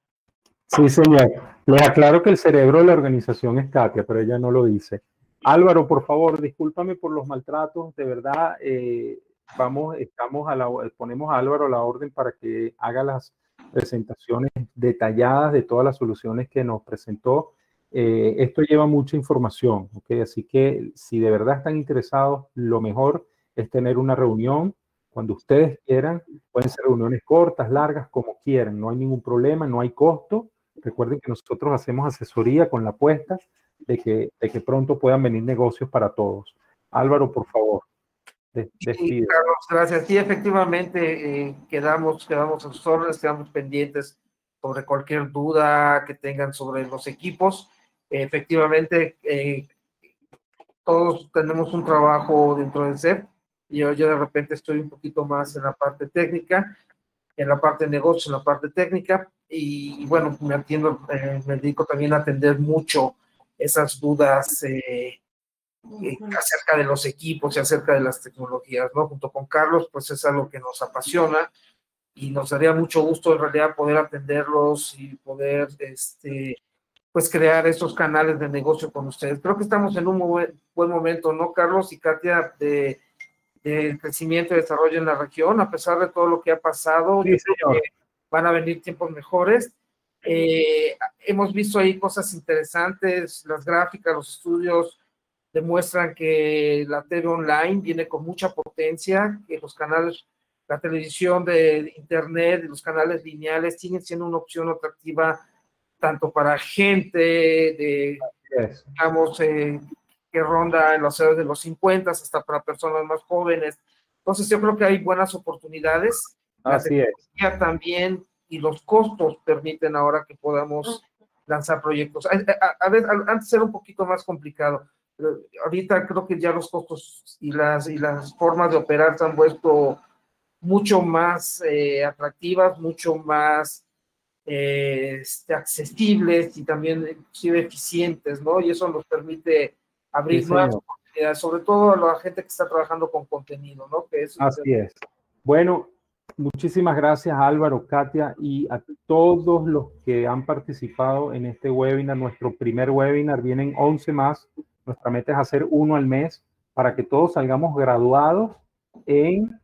Sí, señor. Les aclaro que el cerebro de la organización es Katia, pero ella no lo dice. Álvaro, por favor, discúlpame por los maltratos. De verdad, eh, vamos, estamos a la, ponemos a Álvaro a la orden para que haga las presentaciones detalladas de todas las soluciones que nos presentó. Eh, esto lleva mucha información, ¿ok? Así que si de verdad están interesados, lo mejor es tener una reunión cuando ustedes quieran, pueden ser reuniones cortas, largas, como quieran, no hay ningún problema, no hay costo. Recuerden que nosotros hacemos asesoría con la apuesta de que, de que pronto puedan venir negocios para todos. Álvaro, por favor. Sí, Carlos, gracias. Sí, efectivamente, eh, quedamos, quedamos a sus órdenes, quedamos pendientes sobre cualquier duda que tengan sobre los equipos. efectivamente, eh, todos tenemos un trabajo dentro del CEP yo, yo de repente estoy un poquito más en la parte técnica, en la parte de negocio, en la parte técnica, y, bueno, me atiendo, eh, me dedico también a atender mucho esas dudas eh, eh, acerca de los equipos y acerca de las tecnologías, ¿no? Junto con Carlos, pues es algo que nos apasiona y nos daría mucho gusto en realidad poder atenderlos y poder, este, pues crear esos canales de negocio con ustedes. Creo que estamos en un buen momento, ¿no, Carlos y Katia? De del crecimiento y desarrollo en la región, a pesar de todo lo que ha pasado, van a venir tiempos mejores. Eh, hemos visto ahí cosas interesantes, las gráficas, los estudios demuestran que la TV online viene con mucha potencia, que los canales, la televisión de internet y los canales lineales siguen siendo una opción atractiva tanto para gente de, digamos, eh, que ronda en los años de los 50 hasta para personas más jóvenes. Entonces yo creo que hay buenas oportunidades. Así es. También y los costos permiten ahora que podamos lanzar proyectos. A, ver, antes era un poquito más complicado. Pero ahorita creo que ya los costos y las, y las formas de operar se han vuelto mucho más eh, atractivas, mucho más eh, este, accesibles y también eficientes, ¿no? Y eso nos permite abrir nuevas oportunidades, sobre todo a la gente que está trabajando con contenido, ¿no? Que Así es. Bueno, muchísimas gracias Álvaro, Katia y a todos los que han participado en este webinar, nuestro primer webinar, vienen 11 más, nuestra meta es hacer uno al mes para que todos salgamos graduados en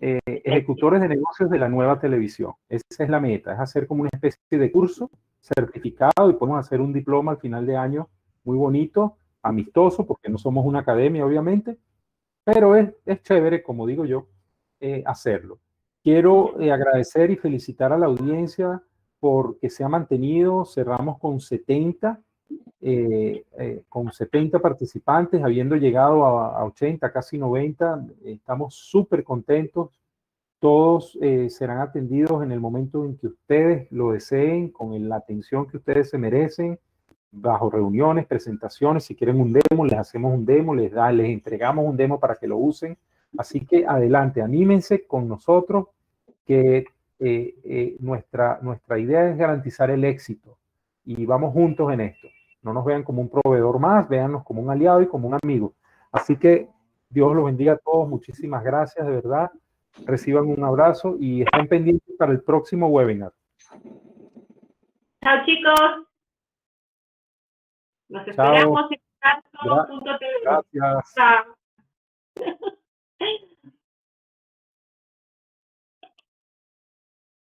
eh, ejecutores de negocios de la nueva televisión. Esa es la meta, es hacer como una especie de curso certificado y podemos hacer un diploma al final de año muy bonito amistoso, porque no somos una academia, obviamente, pero es, es chévere, como digo yo, eh, hacerlo. Quiero eh, agradecer y felicitar a la audiencia porque se ha mantenido, cerramos con 70, eh, con 70 participantes, habiendo llegado a, a 80, casi 90, estamos súper contentos. Todos serán atendidos en el momento en que ustedes lo deseen, con la atención que ustedes se merecen bajo reuniones, presentaciones, si quieren un demo, les hacemos un demo, les, da, les entregamos un demo para que lo usen. Así que adelante, anímense con nosotros, que eh, eh, nuestra, nuestra idea es garantizar el éxito y vamos juntos en esto. No nos vean como un proveedor más, véannos como un aliado y como un amigo. Así que Dios los bendiga a todos, muchísimas gracias de verdad. Reciban un abrazo y estén pendientes para el próximo webinar. Chao chicos. Nos esperamos en Gracias. Chao. Thank